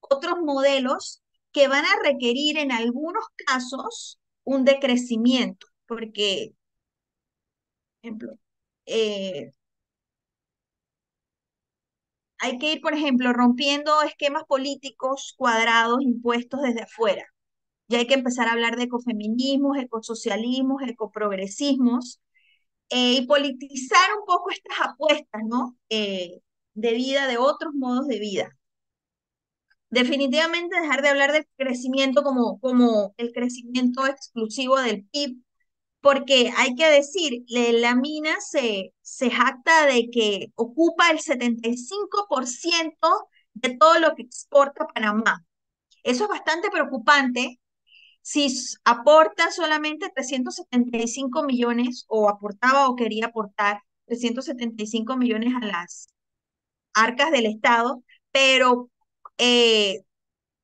otros modelos que van a requerir en algunos casos un decrecimiento, porque, por ejemplo, eh, hay que ir, por ejemplo, rompiendo esquemas políticos cuadrados impuestos desde afuera. Ya hay que empezar a hablar de ecofeminismos, ecosocialismos, ecoprogresismos eh, y politizar un poco estas apuestas, ¿no? Eh, de vida, de otros modos de vida. Definitivamente dejar de hablar del crecimiento como, como el crecimiento exclusivo del PIB, porque hay que decir, la mina se, se jacta de que ocupa el 75% de todo lo que exporta Panamá. Eso es bastante preocupante. Si aporta solamente 375 millones, o aportaba o quería aportar 375 millones a las arcas del Estado, pero eh,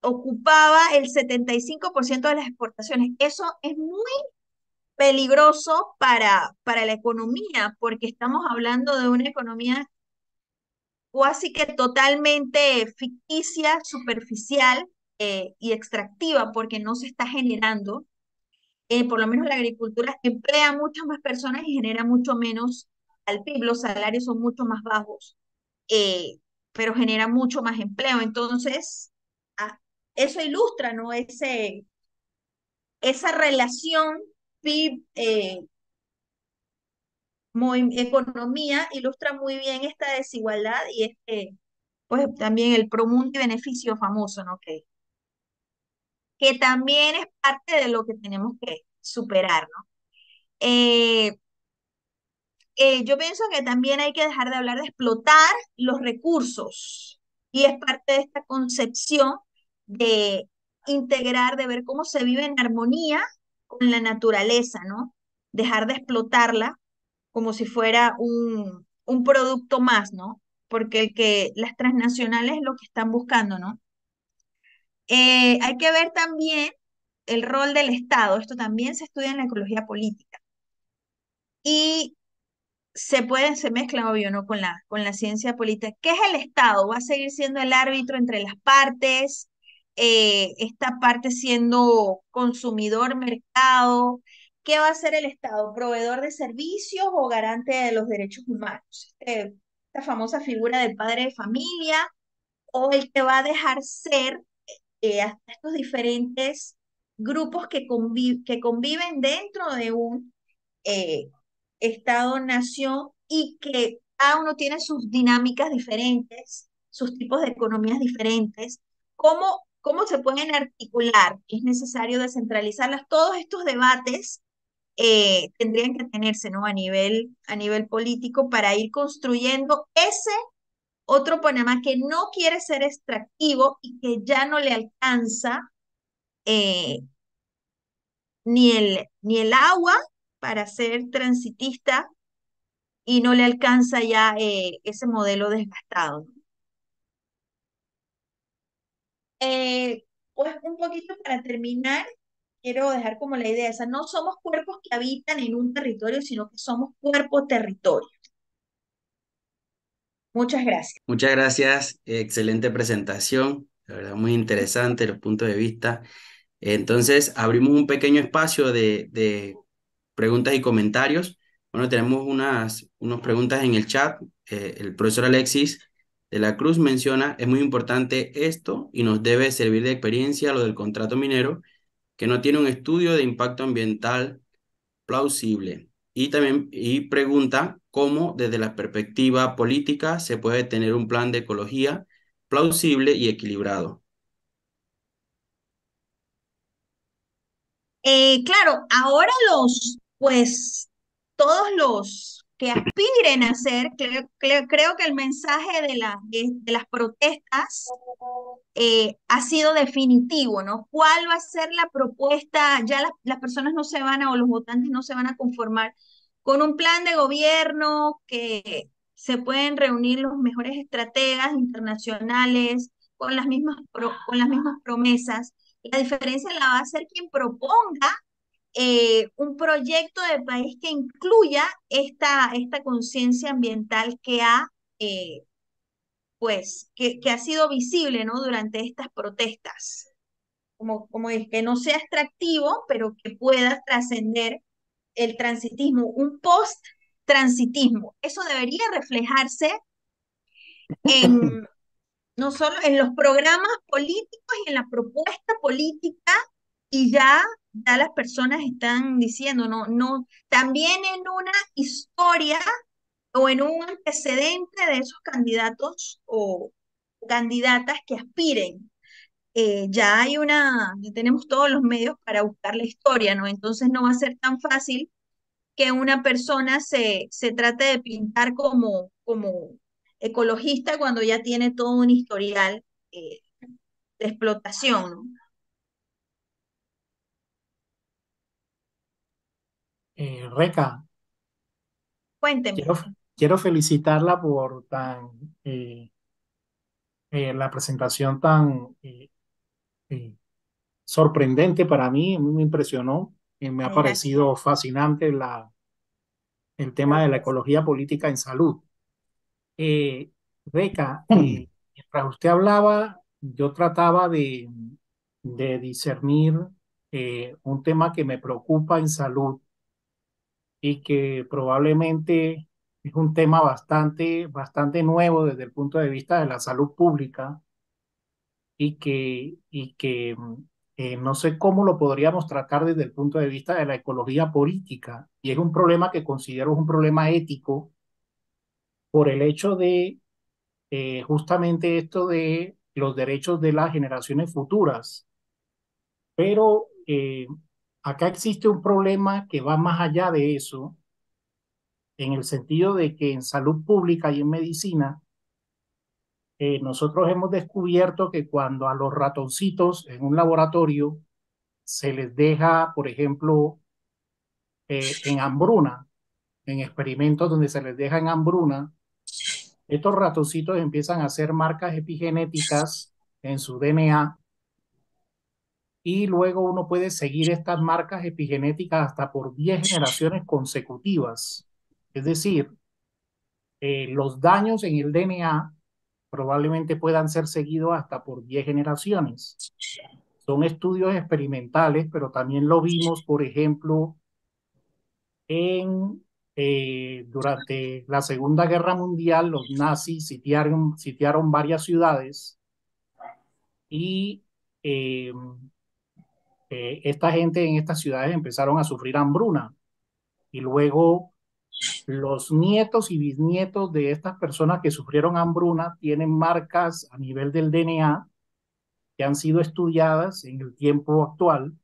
ocupaba el 75% de las exportaciones. Eso es muy peligroso para, para la economía, porque estamos hablando de una economía casi que totalmente ficticia, superficial eh, y extractiva, porque no se está generando. Eh, por lo menos la agricultura emplea muchas más personas y genera mucho menos al PIB, los salarios son mucho más bajos, eh, pero genera mucho más empleo. Entonces, eso ilustra, ¿no? Ese, esa relación Eh, economía, ilustra muy bien esta desigualdad y este, pues también el promundo y beneficio famoso, ¿no? Que, que también es parte de lo que tenemos que superar, ¿no? Eh, eh, yo pienso que también hay que dejar de hablar de explotar los recursos y es parte de esta concepción de integrar, de ver cómo se vive en armonía con la naturaleza, ¿no? Dejar de explotarla como si fuera un, un producto más, ¿no? Porque el que las transnacionales lo que están buscando, ¿no? Eh, hay que ver también el rol del Estado. Esto también se estudia en la ecología política. Y se puede, se mezcla, obvio, ¿no? Con la, con la ciencia política. ¿Qué es el Estado? ¿Va a seguir siendo el árbitro entre las partes? Eh, esta parte siendo consumidor, mercado. ¿Qué va a ser el Estado? ¿Proveedor de servicios o garante de los derechos humanos? Este, esta famosa figura del padre de familia o el que va a dejar ser eh, estos diferentes grupos que, que conviven dentro de un eh, Estado-nación y que cada uno tiene sus dinámicas diferentes, sus tipos de economías diferentes, cómo, cómo se pueden articular, es necesario descentralizarlas. Todos estos debates eh, tendrían que tenerse ¿no? a, nivel, a nivel político para ir construyendo ese otro Panamá que no quiere ser extractivo y que ya no le alcanza eh, ni, el, ni el agua para ser transitista y no le alcanza ya eh, ese modelo desgastado. Eh, pues un poquito para terminar, quiero dejar como la idea esa, no somos cuerpos que habitan en un territorio, sino que somos cuerpo-territorio. Muchas gracias. Muchas gracias, excelente presentación, la verdad muy interesante los puntos de vista. Entonces, abrimos un pequeño espacio de, de preguntas y comentarios. Bueno, tenemos unas, unas preguntas en el chat. Eh, el profesor Alexis de la Cruz menciona, es muy importante esto y nos debe servir de experiencia lo del contrato minero, que no tiene un estudio de impacto ambiental plausible. Y también y pregunta cómo desde la perspectiva política se puede tener un plan de ecología plausible y equilibrado. Eh, claro, ahora los pues todos los que aspiren a ser, creo, que el mensaje de, la, de, las protestas eh, ha sido definitivo, ¿no? ¿Cuál va a ser la propuesta? Ya las personas no se van a, o los votantes no se van a conformar con un plan de gobierno que se pueden reunir los mejores estrategas internacionales con las mismas, con las mismas promesas. La diferencia la va a hacer quien proponga eh, un proyecto de país que incluya esta, esta conciencia ambiental que ha, eh, pues, que, ha sido visible. Durante estas protestas. Como, como es, que no sea extractivo, pero que pueda trascender el transitismo, un post-transitismo. Eso debería reflejarse en, no solo en los programas políticos y en la propuesta política y ya ya las personas están diciendo, no, no, también en una historia o en un antecedente de esos candidatos o candidatas que aspiren. Eh, ya hay una, ya tenemos todos los medios para buscar la historia, ¿no? Entonces no va a ser tan fácil que una persona se, se trate de pintar como, como ecologista cuando ya tiene todo un historial eh, de explotación, ¿no? Eh, Reca. Cuénteme. Quiero, felicitarla por tan eh, eh, la presentación tan sorprendente para mí, me impresionó, me ha parecido fascinante la, el tema de la ecología política en salud. Reca, mientras usted hablaba, yo trataba de, de discernir un tema que me preocupa en salud y que probablemente es un tema bastante, bastante nuevo desde el punto de vista de la salud pública y que, y que eh, no sé cómo lo podríamos tratar desde el punto de vista de la ecología política. Y es un problema que considero un problema ético por el hecho de eh, justamente esto de los derechos de las generaciones futuras. Pero eh, acá existe un problema que va más allá de eso, en el sentido de que en salud pública y en medicina, eh, nosotros hemos descubierto que cuando a los ratoncitos en un laboratorio se les deja, por ejemplo, en hambruna, en experimentos donde se les deja en hambruna, estos ratoncitos empiezan a hacer marcas epigenéticas en su DNA y luego uno puede seguir estas marcas epigenéticas hasta por 10 generaciones consecutivas. Es decir, eh, los daños en el DNA probablemente puedan ser seguidos hasta por 10 generaciones. Son estudios experimentales, pero también lo vimos, por ejemplo, en eh, durante la Segunda Guerra Mundial los nazis sitiaron, sitiaron varias ciudades y eh, eh, esta gente en estas ciudades empezaron a sufrir hambruna y luego los nietos y bisnietos de estas personas que sufrieron hambruna tienen marcas a nivel del DNA que han sido estudiadas en el tiempo actual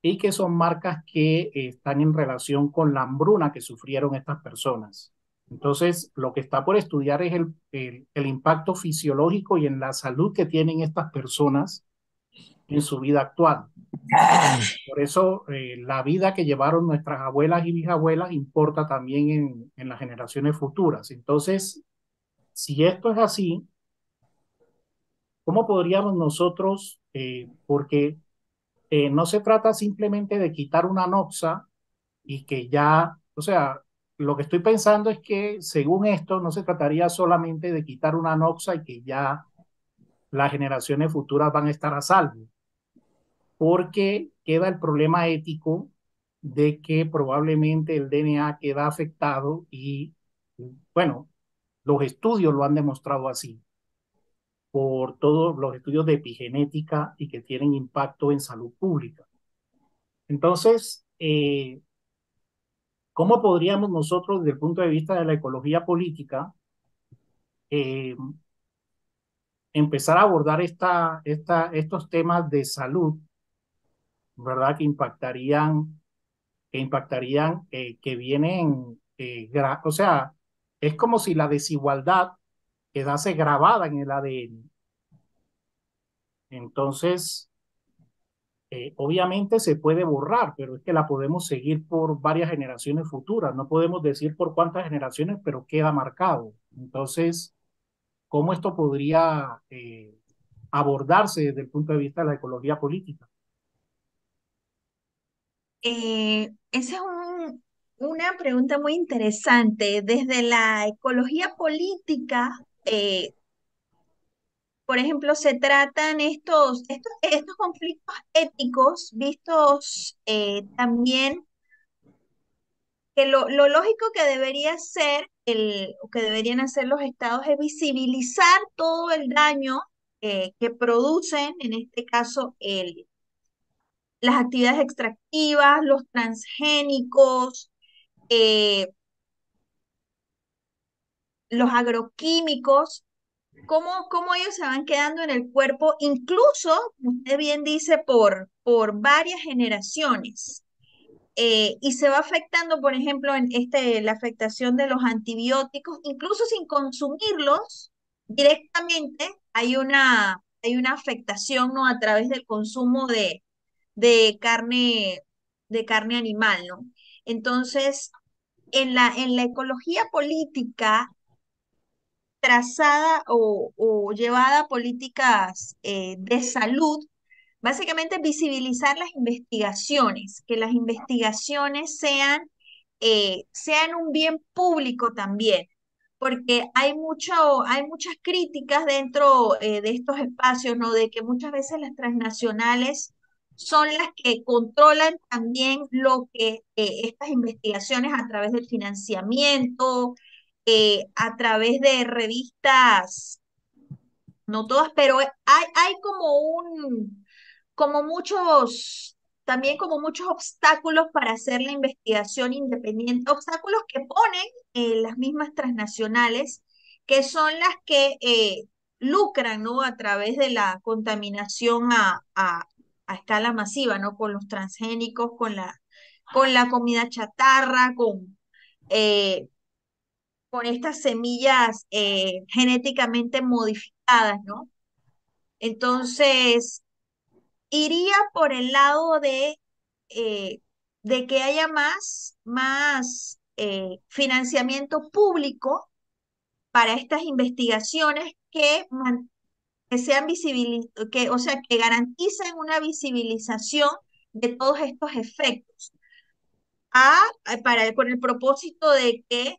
y que son marcas que están en relación con la hambruna que sufrieron estas personas. Entonces, lo que está por estudiar es el, el, impacto fisiológico y en la salud que tienen estas personas en su vida actual. Por eso, eh, la vida que llevaron nuestras abuelas y bisabuelas importa también en, en las generaciones futuras. Entonces, si esto es así, ¿cómo podríamos nosotros, eh, porque eh, no se trata simplemente de quitar una noxa y que ya, o sea, lo que estoy pensando es que según esto no se trataría solamente de quitar una noxa y que ya las generaciones futuras van a estar a salvo, porque queda el problema ético de que probablemente el DNA queda afectado y, bueno, los estudios lo han demostrado así por todos los estudios de epigenética y que tienen impacto en salud pública. Entonces, eh, ¿cómo podríamos nosotros, desde el punto de vista de la ecología política, eh, empezar a abordar esta, esta, estos temas de salud, ¿verdad? Que impactarían, que impactarían, eh, que vienen, o sea, es como si la desigualdad quedase grabada en el ADN. Entonces, eh, obviamente se puede borrar, pero es que la podemos seguir por varias generaciones futuras. No podemos decir por cuántas generaciones, pero queda marcado. Entonces, ¿cómo esto podría eh, abordarse desde el punto de vista de la ecología política? Eh, esa es una pregunta muy interesante. Desde la ecología política, eh, por ejemplo, se tratan estos, estos, estos conflictos éticos vistos eh, también que lo, lo, lógico que debería ser, el, que deberían hacer los estados es visibilizar todo el daño que producen, en este caso, el, las actividades extractivas, los transgénicos, los agroquímicos, cómo, cómo ellos se van quedando en el cuerpo, incluso, usted bien dice, por, por varias generaciones. Eh, y se va afectando, por ejemplo, en este, la afectación de los antibióticos, incluso sin consumirlos directamente, hay una, hay una afectación ¿no? a través del consumo de, de, carne, de carne animal. ¿no? Entonces, en la, en la ecología política trazada o, llevada a políticas eh, de salud, básicamente visibilizar las investigaciones, que las investigaciones sean, eh, sean un bien público también, porque hay, mucho, hay muchas críticas dentro eh, de estos espacios, ¿no? De que muchas veces las transnacionales son las que controlan también lo que estas investigaciones a través del financiamiento, eh, a través de revistas no todas, pero hay, hay como un, como muchos, también como muchos obstáculos para hacer la investigación independiente, obstáculos que ponen eh, las mismas transnacionales, que son las que eh, lucran, ¿no? A través de la contaminación a, a, escala masiva, ¿no? Con los transgénicos, con la, con la comida chatarra, con, eh, con estas semillas genéticamente modificadas, ¿no? Entonces, iría por el lado de, eh, de que haya más, más eh, financiamiento público para estas investigaciones que, que sean que, o sea, que garanticen una visibilización de todos estos efectos. A, para, con el propósito de que,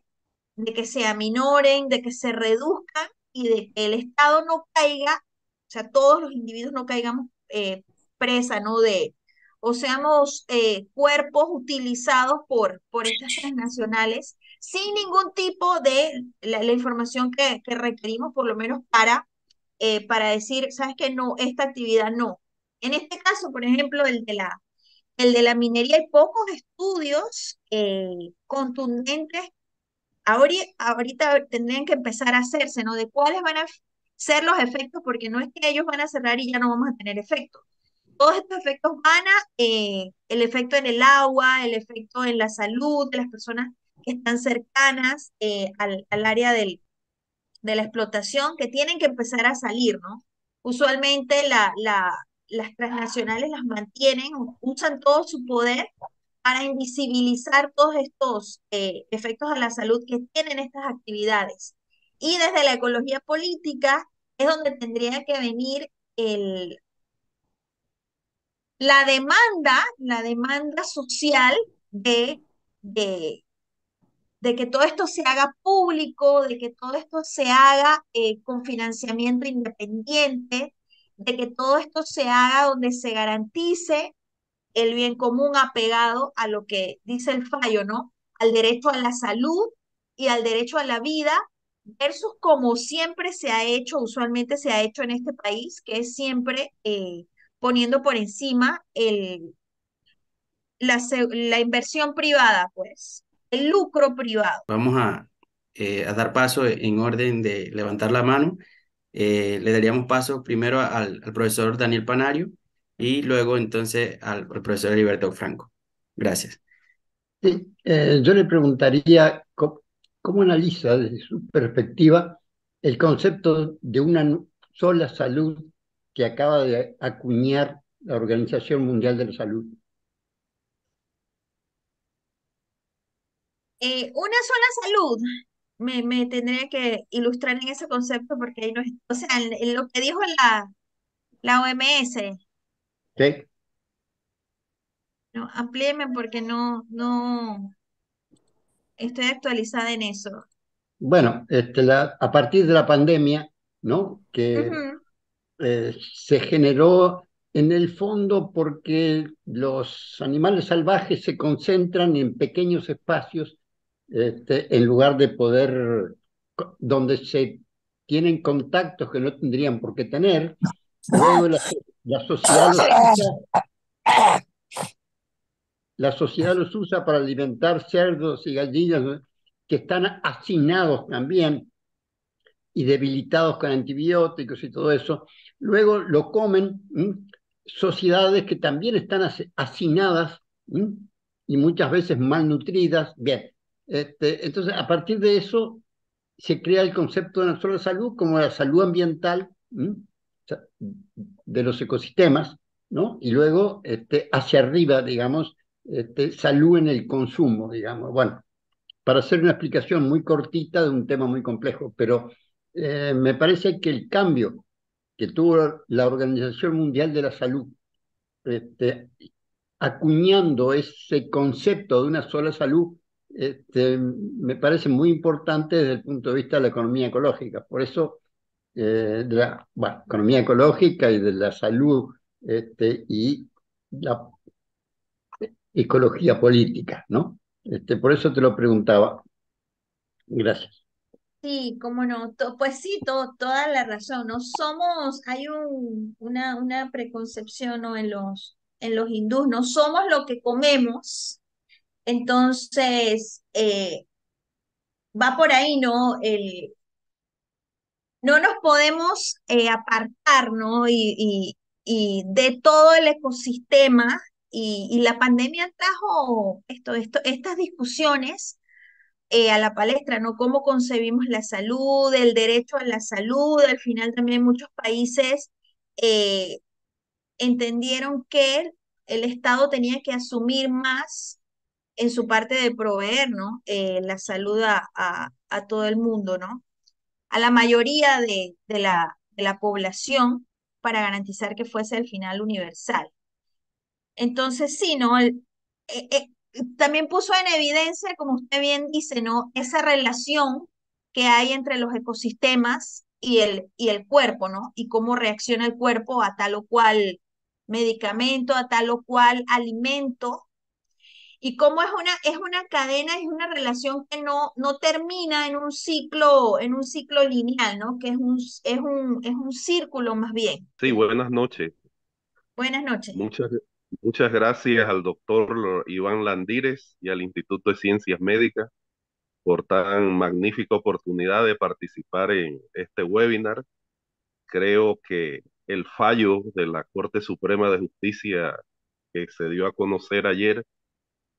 de que se aminoren, de que se reduzcan y de que el Estado no caiga, o sea, todos los individuos no caigamos eh, presa, ¿no? De, o seamos eh, cuerpos utilizados por, por estas transnacionales sin ningún tipo de la, información que, que, requerimos, por lo menos para, eh, para decir, ¿sabes qué? No, esta actividad no. En este caso, por ejemplo, el de la, el de la minería, hay pocos estudios eh, contundentes. Ahorita, ahorita tendrían que empezar a hacerse, ¿no? De cuáles van a ser los efectos, porque no es que ellos van a cerrar y ya no vamos a tener efectos todos estos efectos van a, eh, el efecto en el agua, el efecto en la salud de las personas que están cercanas eh, al, al, área del, de la explotación, que tienen que empezar a salir, ¿no? Usualmente la, la, las transnacionales las mantienen, usan todo su poder para invisibilizar todos estos eh, efectos a la salud que tienen estas actividades. Y desde la ecología política es donde tendría que venir el, la demanda, la demanda social de, de, de, que todo esto se haga público, de que todo esto se haga eh, con financiamiento independiente, de que todo esto se haga donde se garantice el bien común apegado a lo que dice el fallo, ¿no? Al derecho a la salud y al derecho a la vida, versus como siempre se ha hecho, usualmente se ha hecho en este país, que es siempre eh, poniendo por encima el, la, la inversión privada, pues, el lucro privado. Vamos a, eh, a dar paso en orden de levantar la mano. Eh, le daríamos paso primero al, al, profesor Daniel Panario y luego entonces al, profesor Heriberto Franco. Gracias. Sí, eh, yo le preguntaría cómo, cómo analiza desde su perspectiva el concepto de una sola salud que acaba de acuñar la Organización Mundial de la Salud? Eh, una sola salud. Me, me, tendría que ilustrar en ese concepto porque ahí no es, o sea, en, lo que dijo la, la OMS. Sí. No, amplíeme porque no, no estoy actualizada en eso. Bueno, este, la, a partir de la pandemia, ¿no? Que eh, se generó en el fondo porque los animales salvajes se concentran en pequeños espacios este, en lugar de poder, donde se tienen contactos que no tendrían por qué tener. Luego la, sociedad los usa, la sociedad los usa para alimentar cerdos y gallinas que están hacinados también y debilitados con antibióticos y todo eso. Luego lo comen sociedades que también están hacinadas y muchas veces malnutridas. Bien, este, entonces a partir de eso se crea el concepto de sola salud como la salud ambiental de los ecosistemas, ¿no? Y luego este, hacia arriba, digamos, este, salud en el consumo, digamos. Bueno, para hacer una explicación muy cortita de un tema muy complejo, pero eh, me parece que el cambio que tuvo la Organización Mundial de la Salud, este, acuñando ese concepto de una sola salud, este, me parece muy importante desde el punto de vista de la economía ecológica. Por eso, eh, de la economía ecológica y de la salud este, y la ecología política, ¿no? Este, por eso te lo preguntaba. Gracias. Sí, cómo no, pues sí, toda la razón, ¿no? Somos, hay un, una, una preconcepción, ¿no? En los, en los hindús, no somos lo que comemos, entonces eh, va por ahí, ¿no? El, no nos podemos eh, apartar, ¿no? Y, y, de todo el ecosistema, y, y la pandemia trajo esto, esto, estas discusiones eh, a la palestra, ¿no? Cómo concebimos la salud, el derecho a la salud. Al final también muchos países eh, entendieron que el Estado tenía que asumir más en su parte de proveer, ¿no? Eh, la salud a, a, todo el mundo, ¿no? A la mayoría de, de, la, de la población para garantizar que fuese el final universal. Entonces, sí, ¿no? El, también puso en evidencia, como usted bien dice, ¿no? Esa relación que hay entre los ecosistemas y el, y el cuerpo, ¿no? Y cómo reacciona el cuerpo a tal o cual medicamento, a tal o cual alimento, y cómo es una, es una cadena, es una relación que no, no termina en un ciclo, en un ciclo lineal, ¿no? Que es un, es un, es un círculo más bien. Sí, buenas noches. Buenas noches. Muchas, Muchas gracias al doctor Iván Landírez y al Instituto de Ciencias Médicas por tan magnífica oportunidad de participar en este webinar. Creo que el fallo de la Corte Suprema de Justicia que se dio a conocer ayer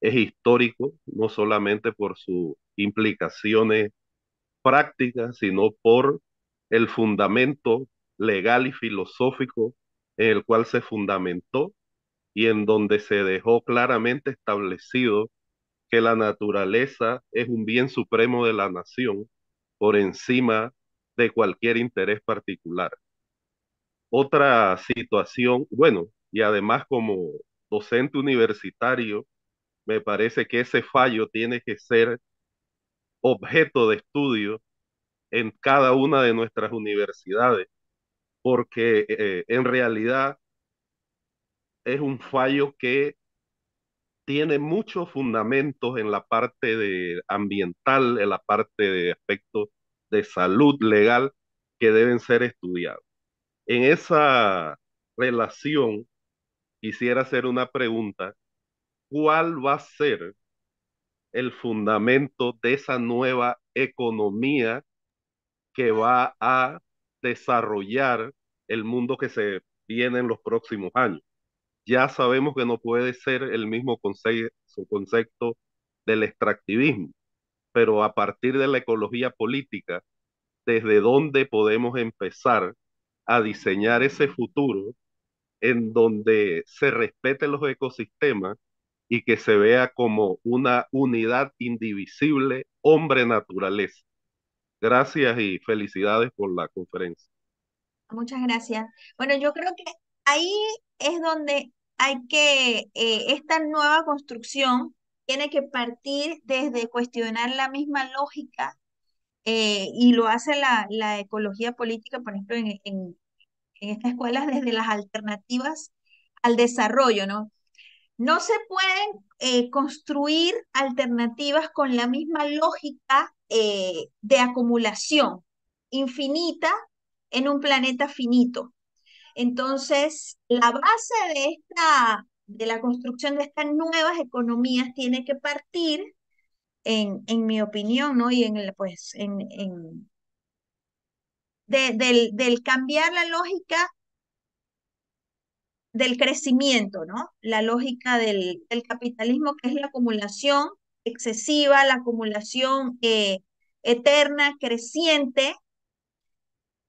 es histórico, no solamente por sus implicaciones prácticas, sino por el fundamento legal y filosófico en el cual se fundamentó y en donde se dejó claramente establecido que la naturaleza es un bien supremo de la nación por encima de cualquier interés particular. Otra situación, bueno, y además como docente universitario, me parece que ese fallo tiene que ser objeto de estudio en cada una de nuestras universidades, porque eh, en realidad es un fallo que tiene muchos fundamentos en la parte de ambiental, en la parte de aspectos de salud legal que deben ser estudiados. En esa relación, quisiera hacer una pregunta. ¿Cuál va a ser el fundamento de esa nueva economía que va a desarrollar el mundo que se viene en los próximos años? ya sabemos que no puede ser el mismo concepto del extractivismo, pero a partir de la ecología política, desde dónde podemos empezar a diseñar ese futuro en donde se respeten los ecosistemas y que se vea como una unidad indivisible hombre-naturaleza. Gracias y felicidades por la conferencia. Muchas gracias. Bueno, yo creo que ahí es donde hay que, eh, esta nueva construcción tiene que partir desde cuestionar la misma lógica eh, y lo hace la, la, ecología política, por ejemplo, en, en, en estas escuelas desde las alternativas al desarrollo, ¿no? No se pueden eh, construir alternativas con la misma lógica de acumulación infinita en un planeta finito. Entonces, la base de esta, de la construcción de estas nuevas economías tiene que partir, en, en mi opinión, ¿no? Y en el, pues, en, en del, del cambiar la lógica del crecimiento, ¿no? La lógica del, capitalismo, que es la acumulación excesiva, la acumulación eh, eterna, creciente,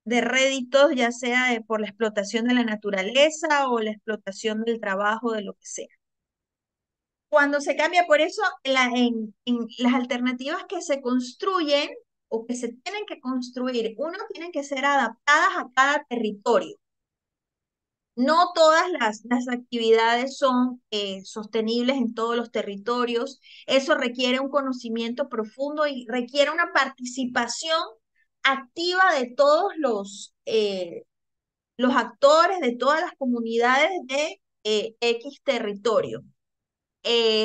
de réditos, ya sea por la explotación de la naturaleza o la explotación del trabajo, de lo que sea. Cuando se cambia por eso, en, las alternativas que se construyen o que se tienen que construir, uno, tienen que ser adaptadas a cada territorio. No todas las, las actividades son eh, sostenibles en todos los territorios. Eso requiere un conocimiento profundo y requiere una participación activa de todos los, eh, los actores, de todas las comunidades de eh, X territorio.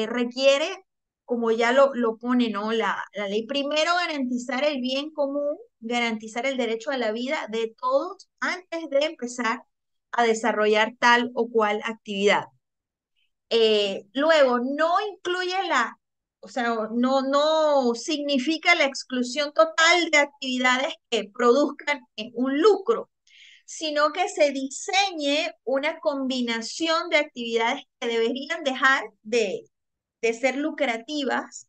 Requiere como ya lo, lo pone ¿no? la, la ley, primero garantizar el bien común, garantizar el derecho a la vida de todos antes de empezar a desarrollar tal o cual actividad. Eh, luego, no incluye la, o sea, no, no significa la exclusión total de actividades que produzcan un lucro, sino que se diseñe una combinación de actividades que deberían dejar de, de ser lucrativas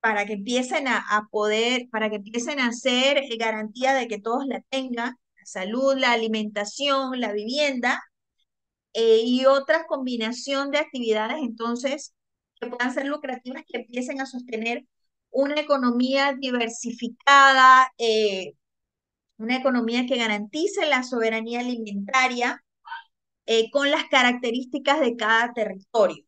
para que empiecen a, a, poder, para que empiecen a ser garantía de que todos la tengan, salud, la alimentación, la vivienda, eh, y otra combinación de actividades entonces que puedan ser lucrativas, que empiecen a sostener una economía diversificada, eh, una economía que garantice la soberanía alimentaria eh, con las características de cada territorio.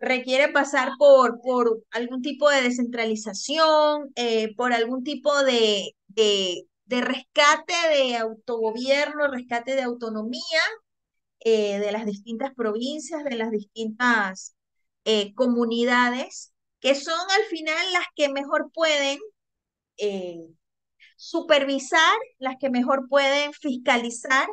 Requiere pasar por, por algún tipo de descentralización, por algún tipo de, de rescate de autogobierno, rescate de autonomía eh, de las distintas provincias, de las distintas eh, comunidades, que son al final las que mejor pueden eh, supervisar, las que mejor pueden fiscalizar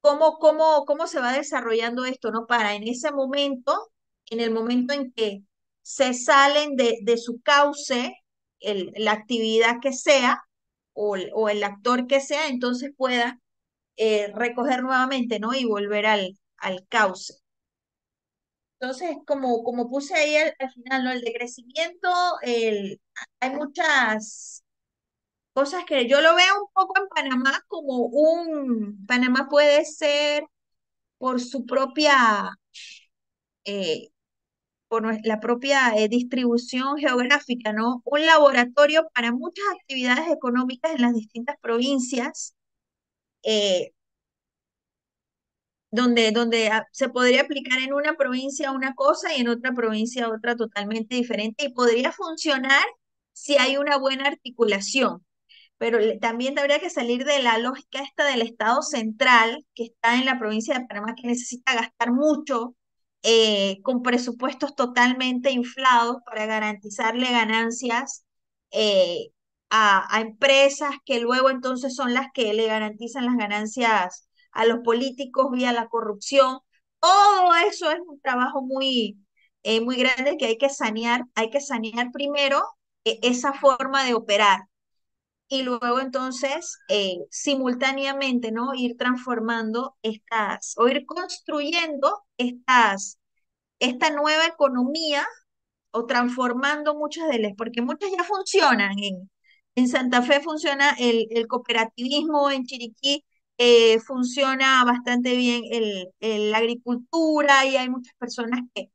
cómo, cómo, cómo se va desarrollando esto, ¿no? Para en ese momento, en el momento en que se salen de, de su cauce, el, la actividad que sea, o, el actor que sea, entonces pueda eh, recoger nuevamente, ¿no? Y volver al, al cauce. Entonces, como, como puse ahí al, final, ¿no? El decrecimiento, el, hay muchas cosas que yo lo veo un poco en Panamá como un, Panamá puede ser por su propia eh, la propia eh, distribución [laughs] geográfica, ¿no? Un laboratorio para muchas actividades económicas en las distintas provincias, eh, donde, donde ah, se podría aplicar en una provincia una cosa y en otra provincia otra totalmente diferente y podría funcionar si hay una buena articulación. Pero también habría que salir de la lógica esta del Estado central que está en la provincia de Panamá, que necesita gastar mucho eh, con presupuestos totalmente inflados para garantizarle ganancias eh, a, empresas que luego entonces son las que le garantizan las ganancias a los políticos vía la corrupción. Todo eso es un trabajo muy, eh, muy grande que hay que sanear. Hay que sanear primero esa forma de operar y luego entonces simultáneamente, ¿no? Ir transformando estas o ir construyendo estas, esta nueva economía o transformando muchas de ellas, porque muchas ya funcionan. En, en Santa Fe funciona el, el cooperativismo, en Chiriquí eh, funciona bastante bien el, la agricultura y hay muchas personas que,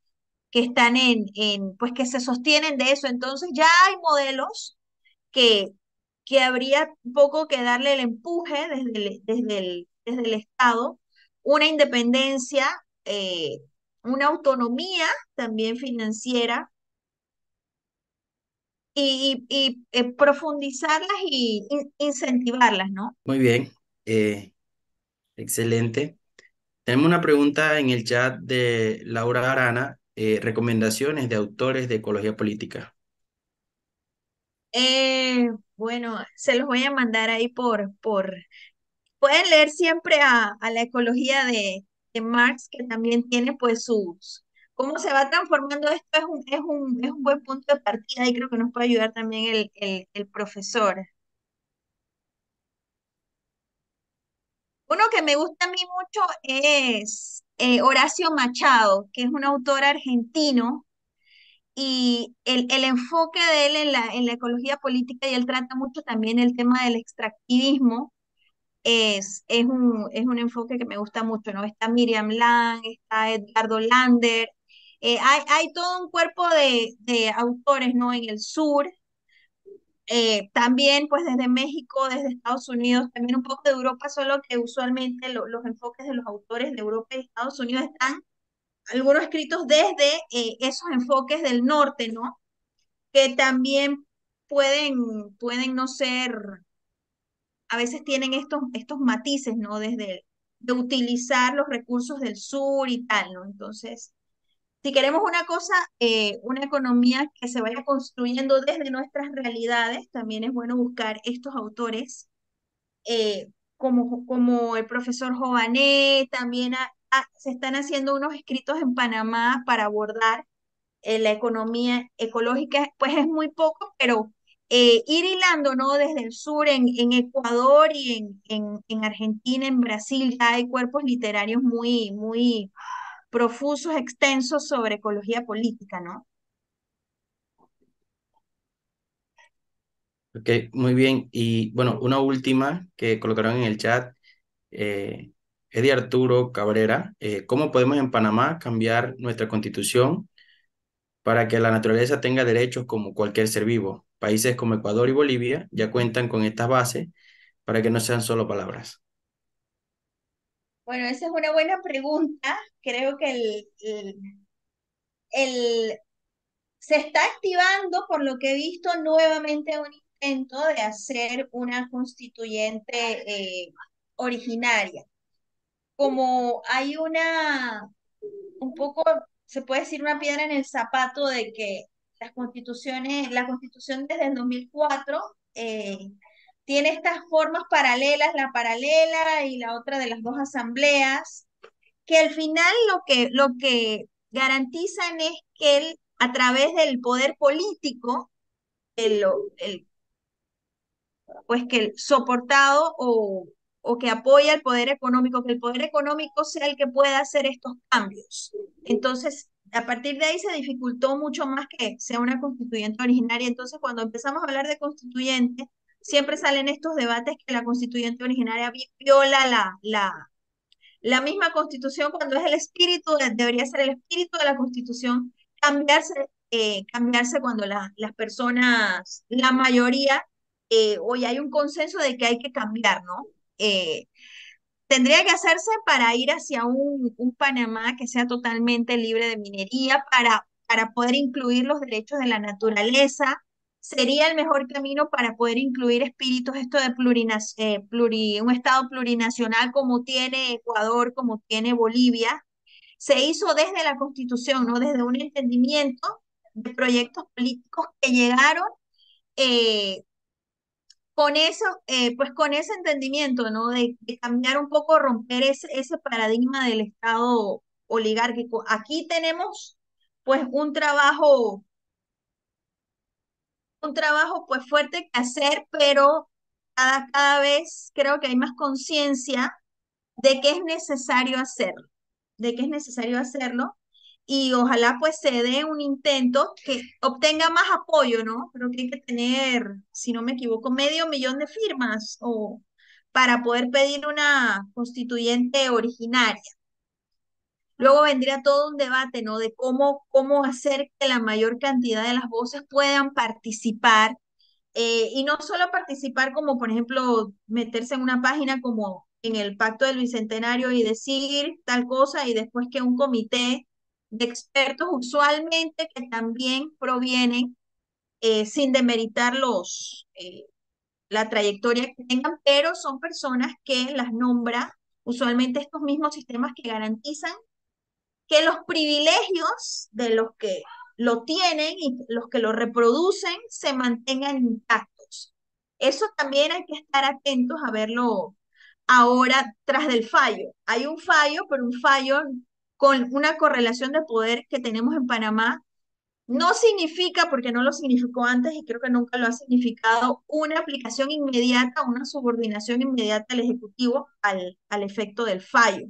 que están en, en, pues que se sostienen de eso. Entonces ya hay modelos que, que habría un poco que darle el empuje desde desde el, desde el Estado, una independencia eh, una autonomía también financiera y, eh, profundizarlas y incentivarlas, ¿no? Muy bien, eh, excelente. Tenemos una pregunta en el chat de Laura Arana, recomendaciones de autores de ecología política. Bueno, se los voy a mandar ahí por, por, pueden leer siempre a la ecología de, Marx, que también tiene pues sus, cómo se va transformando esto es un, es un, es un buen punto de partida y creo que nos puede ayudar también el, el, el profesor. Uno que me gusta a mí mucho es eh, Horacio Machado, que es un autor argentino, y el, el, enfoque de él en la, en la ecología política, y él trata mucho también el tema del extractivismo, es, es, un, es un enfoque que me gusta mucho, ¿no? Está Miriam Lang, está Edgardo Lander, eh, hay, hay todo un cuerpo de, de, autores, ¿no? En el sur, eh, también pues desde México, desde Estados Unidos, también un poco de Europa, solo que usualmente los enfoques de los autores de Europa y Estados Unidos están algunos escritos desde eh, esos enfoques del norte, ¿no? Que también pueden, pueden no ser a veces tienen estos, estos matices, ¿no? Desde de utilizar los recursos del sur y tal, ¿no? Entonces, si queremos una cosa, eh, una economía que se vaya construyendo desde nuestras realidades, también es bueno buscar estos autores, eh, como, como el profesor Jované, también se están haciendo unos escritos en Panamá para abordar eh, la economía ecológica, pues es muy poco, pero ir hilando, ¿no? Desde el sur, en, en Ecuador y en, en, en Argentina, en Brasil, ya hay cuerpos literarios muy, muy profusos, extensos sobre ecología política, ¿no? Ok, muy bien. Y bueno, una última que colocaron en el chat, eh, es de Arturo Cabrera. Eh, ¿Cómo podemos en Panamá cambiar nuestra constitución para que la naturaleza tenga derechos como cualquier ser vivo? Países como Ecuador y Bolivia ya cuentan con estas bases para que no sean solo palabras. Bueno, esa es una buena pregunta. Creo que el, el, se está activando, por lo que he visto, nuevamente un intento de hacer una constituyente eh, originaria. Como hay una, un poco, se puede decir una piedra en el zapato de que las constituciones, la constitución desde el 2004 eh, tiene estas formas paralelas, la paralela y la otra de las dos asambleas, que al final lo que, lo que garantizan es que a través del poder político, el, el, pues que el soportado o, o que apoya el poder económico, que el poder económico sea el que pueda hacer estos cambios. Entonces, a partir de ahí se dificultó mucho más que sea una constituyente originaria. Entonces, cuando empezamos a hablar de constituyente, siempre salen estos debates que la constituyente originaria viola la, la, la misma constitución cuando es el espíritu, debería ser el espíritu de la constitución, cambiarse, eh, cambiarse cuando las personas, la mayoría, eh, hoy hay un consenso de que hay que cambiar, ¿no? Eh, tendría que hacerse para ir hacia un, un, Panamá que sea totalmente libre de minería, para, para poder incluir los derechos de la naturaleza, sería el mejor camino para poder incluir espíritus, esto de eh, un Estado plurinacional como tiene Ecuador, como tiene Bolivia. Se hizo desde la Constitución, ¿no? Desde un entendimiento de proyectos políticos que llegaron eh, con eso, eh, pues con ese entendimiento, ¿no? De, de, cambiar un poco, romper ese, ese paradigma del Estado oligárquico. Aquí tenemos, pues, un trabajo un trabajo pues fuerte que hacer, pero cada, cada vez creo que hay más conciencia de que es necesario hacerlo, de que es necesario hacerlo y ojalá pues se dé un intento que obtenga más apoyo, ¿no? Creo que hay que tener, si no me equivoco, medio millón de firmas o para poder pedir una constituyente originaria. Luego vendría todo un debate, ¿no? De cómo, cómo hacer que la mayor cantidad de las voces puedan participar eh, y no solo participar como, por ejemplo, meterse en una página como en el Pacto del Bicentenario y decir tal cosa y después que un comité de expertos usualmente que también provienen eh, sin demeritar los, eh, la trayectoria que tengan, pero son personas que las nombra usualmente estos mismos sistemas que garantizan que los privilegios de los que lo tienen y los que lo reproducen se mantengan intactos. Eso también hay que estar atentos a verlo ahora tras del fallo. Hay un fallo, pero un fallo con una correlación de poder que tenemos en Panamá no significa, porque no lo significó antes y creo que nunca lo ha significado, una aplicación inmediata, una subordinación inmediata al Ejecutivo al, al efecto del fallo.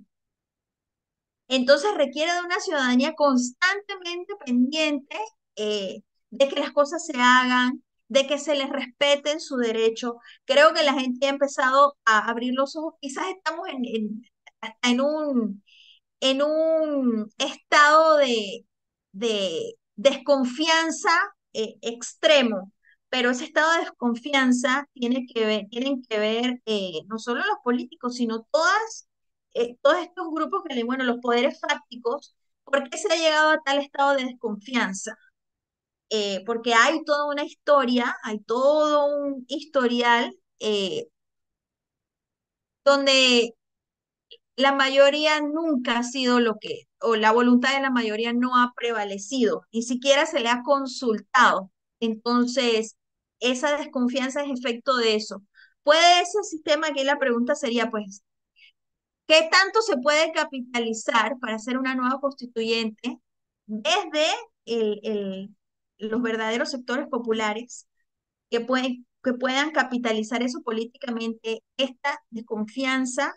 Entonces requiere de una ciudadanía constantemente pendiente eh, de que las cosas se hagan, de que se les respeten su derecho. Creo que la gente ha empezado a abrir los ojos. Quizás estamos en, en, un, en un estado de, de desconfianza eh, extremo, pero ese estado de desconfianza tiene que ver, tienen que ver eh, no solo los políticos, sino todas eh, todos estos grupos que, bueno, los poderes fácticos, ¿por qué se ha llegado a tal estado de desconfianza? Porque hay toda una historia, hay todo un historial donde la mayoría nunca ha sido lo que o la voluntad de la mayoría no ha prevalecido, ni siquiera se le ha consultado. Entonces, esa desconfianza es efecto de eso. ¿Puede ese sistema, aquí la pregunta sería, pues, ¿qué tanto se puede capitalizar para hacer una nueva constituyente desde el, los verdaderos sectores populares que, pueden, que puedan capitalizar eso políticamente, esta desconfianza,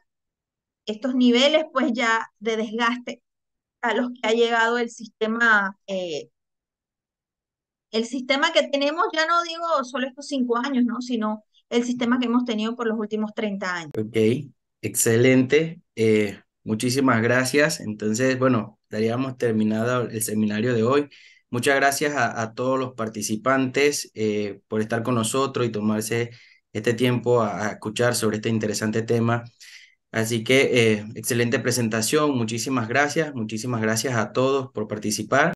estos niveles pues ya de desgaste a los que ha llegado el sistema, eh, el sistema que tenemos, ya no digo solo estos cinco años, ¿no? sino el sistema que hemos tenido por los últimos 30 años. Ok, excelente. Eh, muchísimas gracias. Entonces, bueno, daríamos terminado el seminario de hoy. Muchas gracias a, todos los participantes eh, por estar con nosotros y tomarse este tiempo a, escuchar sobre este interesante tema. Así que, eh, excelente presentación. Muchísimas gracias. Muchísimas gracias a todos por participar.